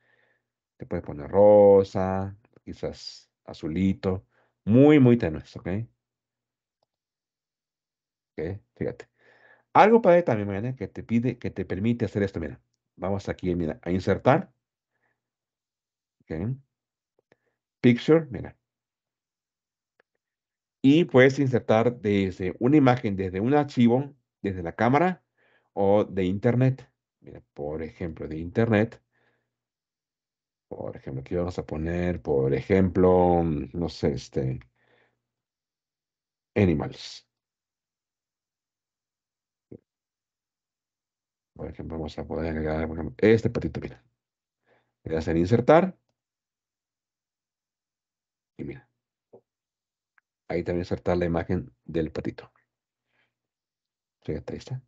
Speaker 1: te puedes poner rosa, quizás azulito, muy, muy tenues, ¿ok? Ok, Fíjate. Algo padre también, mañana que te pide, que te permite hacer esto, mira. Vamos aquí, mira, a insertar. ok, Picture, mira. Y puedes insertar desde una imagen, desde un archivo, desde la cámara o de internet. Mira, por ejemplo, de internet. Por ejemplo, aquí vamos a poner, por ejemplo, mm, no sé, este, animals. Por ejemplo, vamos a poder agregar, este patito, mira. Le das en insertar. Y mira. Ahí también insertar la imagen del patito. Fíjate, ahí está.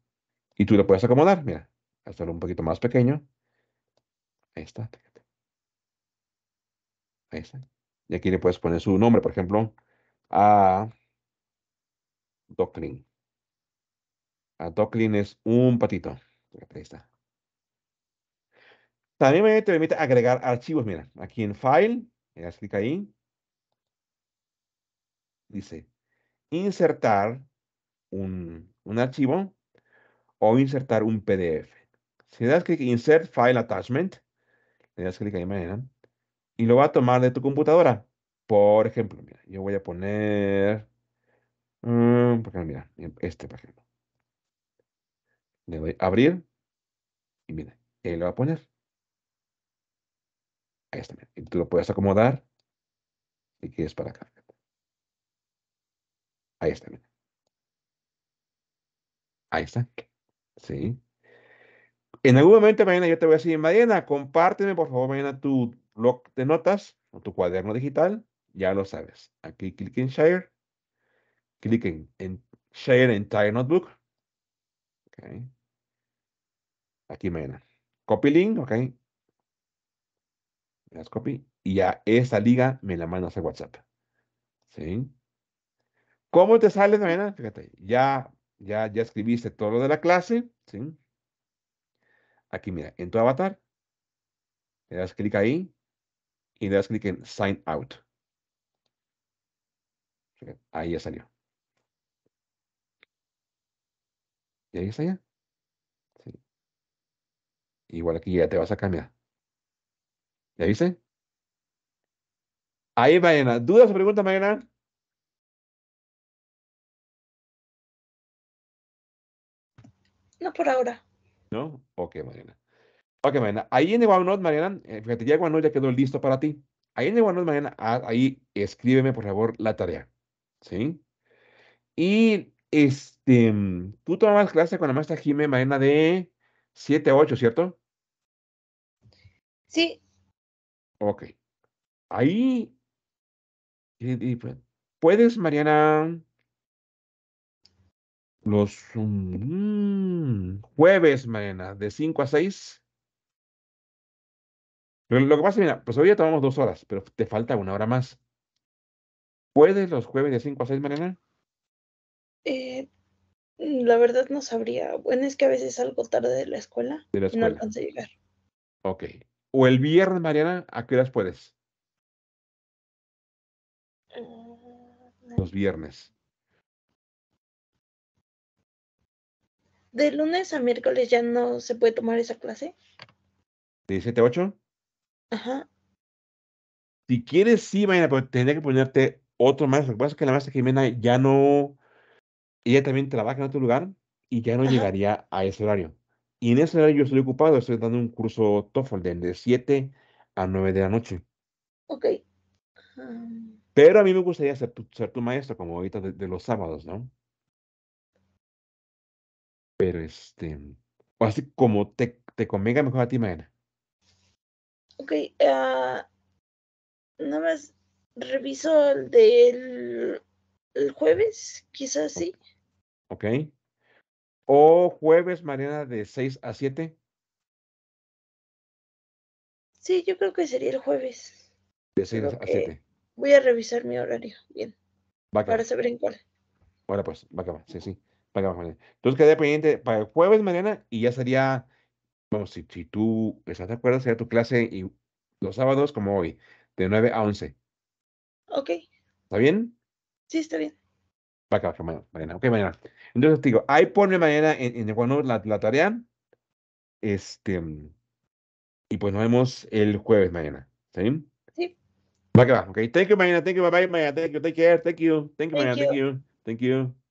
Speaker 1: Y tú lo puedes acomodar, mira. Hacerlo un poquito más pequeño. Ahí está, fíjate. Ahí está. Y aquí le puedes poner su nombre, por ejemplo, a Docklin. A Docklin es un patito. Fíjate, ahí está. También te permite agregar archivos, mira. Aquí en File, le das clic ahí. Dice, insertar un, un archivo o insertar un PDF. Si le das clic Insert File Attachment, le das clic ahí, mira, y lo va a tomar de tu computadora. Por ejemplo, mira, yo voy a poner, ejemplo, mira, este, por ejemplo. Le doy a abrir y mira, él lo va a poner. Ahí está. Y tú lo puedes acomodar si quieres para acá. Ahí está. Ahí está. Sí. En algún momento mañana yo te voy a decir, Mariana, compárteme por favor mañana tu blog de notas o tu cuaderno digital. Ya lo sabes. Aquí clic en Share. Clic en, Share Entire Notebook. Ok. Aquí mañana. Copy link, ok. Le das copy. Y ya esa liga me la mandas a WhatsApp. ¿Sí? ¿Cómo te sale, Mariana? Fíjate, ya, ya, ya escribiste todo lo de la clase, ¿sí? Aquí, mira, en tu avatar, le das clic ahí y le das clic en Sign Out. Ahí ya salió. ¿Y ahí está ya? Igual aquí ya te vas a cambiar. ¿Ya viste? Ahí, Mariana. ¿Dudas o preguntas, Mariana?
Speaker 2: No por ahora.
Speaker 1: ¿No? Ok, Mariana. Ok, Mariana. Ahí en OneNote, Mariana, eh, fíjate, ya OneNote ya quedó listo para ti. Ahí en OneNote, Mariana, ah, ahí escríbeme, por favor, la tarea. ¿Sí? Y, este, mm, tú tomabas clase con la maestra Jimé, Mariana, de 7 a 8, ¿cierto?
Speaker 2: Sí,
Speaker 1: Ok. Ahí, pues, puedes, Mariana, los mm, jueves, Mariana, de 5 a 6. Lo, que pasa, mira, pues hoy ya tomamos dos horas, pero te falta una hora más. ¿Puedes los jueves de 5 a 6, Mariana?
Speaker 2: eh, la verdad no sabría. Bueno, es que a veces salgo tarde de la escuela
Speaker 1: De la
Speaker 2: y no alcanzo a llegar.
Speaker 1: Ok. O el viernes, Mariana, ¿a qué horas puedes?
Speaker 2: Mm,
Speaker 1: Los viernes.
Speaker 2: De lunes a miércoles ya no se puede tomar esa clase.
Speaker 1: ¿De 7 a 8?
Speaker 2: Ajá.
Speaker 1: Si quieres, sí, Mariana, pero tendría que ponerte otro maestro. Lo que pasa es que la maestra Jimena ya no, ella también trabaja en otro lugar y ya no
Speaker 2: Ajá.
Speaker 1: llegaría a ese horario. Y en ese horario yo estoy ocupado, estoy dando un curso TOEFL de, de 7 a 9 de la noche.
Speaker 2: Ok.
Speaker 1: Pero a mí me gustaría ser tu, ser tu maestro, como ahorita de, de los sábados, ¿no? Pero este, o así como te, te convenga mejor a ti, Mariana.
Speaker 2: ok. ah, nada más reviso el del el jueves, quizás sí.
Speaker 1: ¿Ok? O jueves, Mariana, de 6 a 7.
Speaker 2: Sí, yo creo que sería el jueves.
Speaker 1: De 6
Speaker 2: Creo
Speaker 1: a
Speaker 2: que
Speaker 1: 7.
Speaker 2: voy a revisar mi horario bien
Speaker 1: Va
Speaker 2: para saber en cuál.
Speaker 1: Ahora pues, va que va. Sí, sí. Va, Mariana. Entonces quedé pendiente para el jueves, Mariana, y ya sería, vamos, si, si tú estás de acuerdo, sería tu clase y los sábados como hoy, de 9 a 11.
Speaker 2: Ok,
Speaker 1: ¿Está bien?
Speaker 2: sí, está bien.
Speaker 1: Va, que va, Mariana. Ok, Mariana. Entonces te digo, ahí ponme mañana en, en OneNote la, la tarea. Este, y pues nos vemos el jueves mañana. ¿Sí?
Speaker 2: Sí.
Speaker 1: Va que va. Ok, thank you, Mariana. Thank you, bye bye, Mariana. Thank you, take care. Thank you. Thank you,
Speaker 2: Thank
Speaker 1: Mariana. Thank you. Thank you.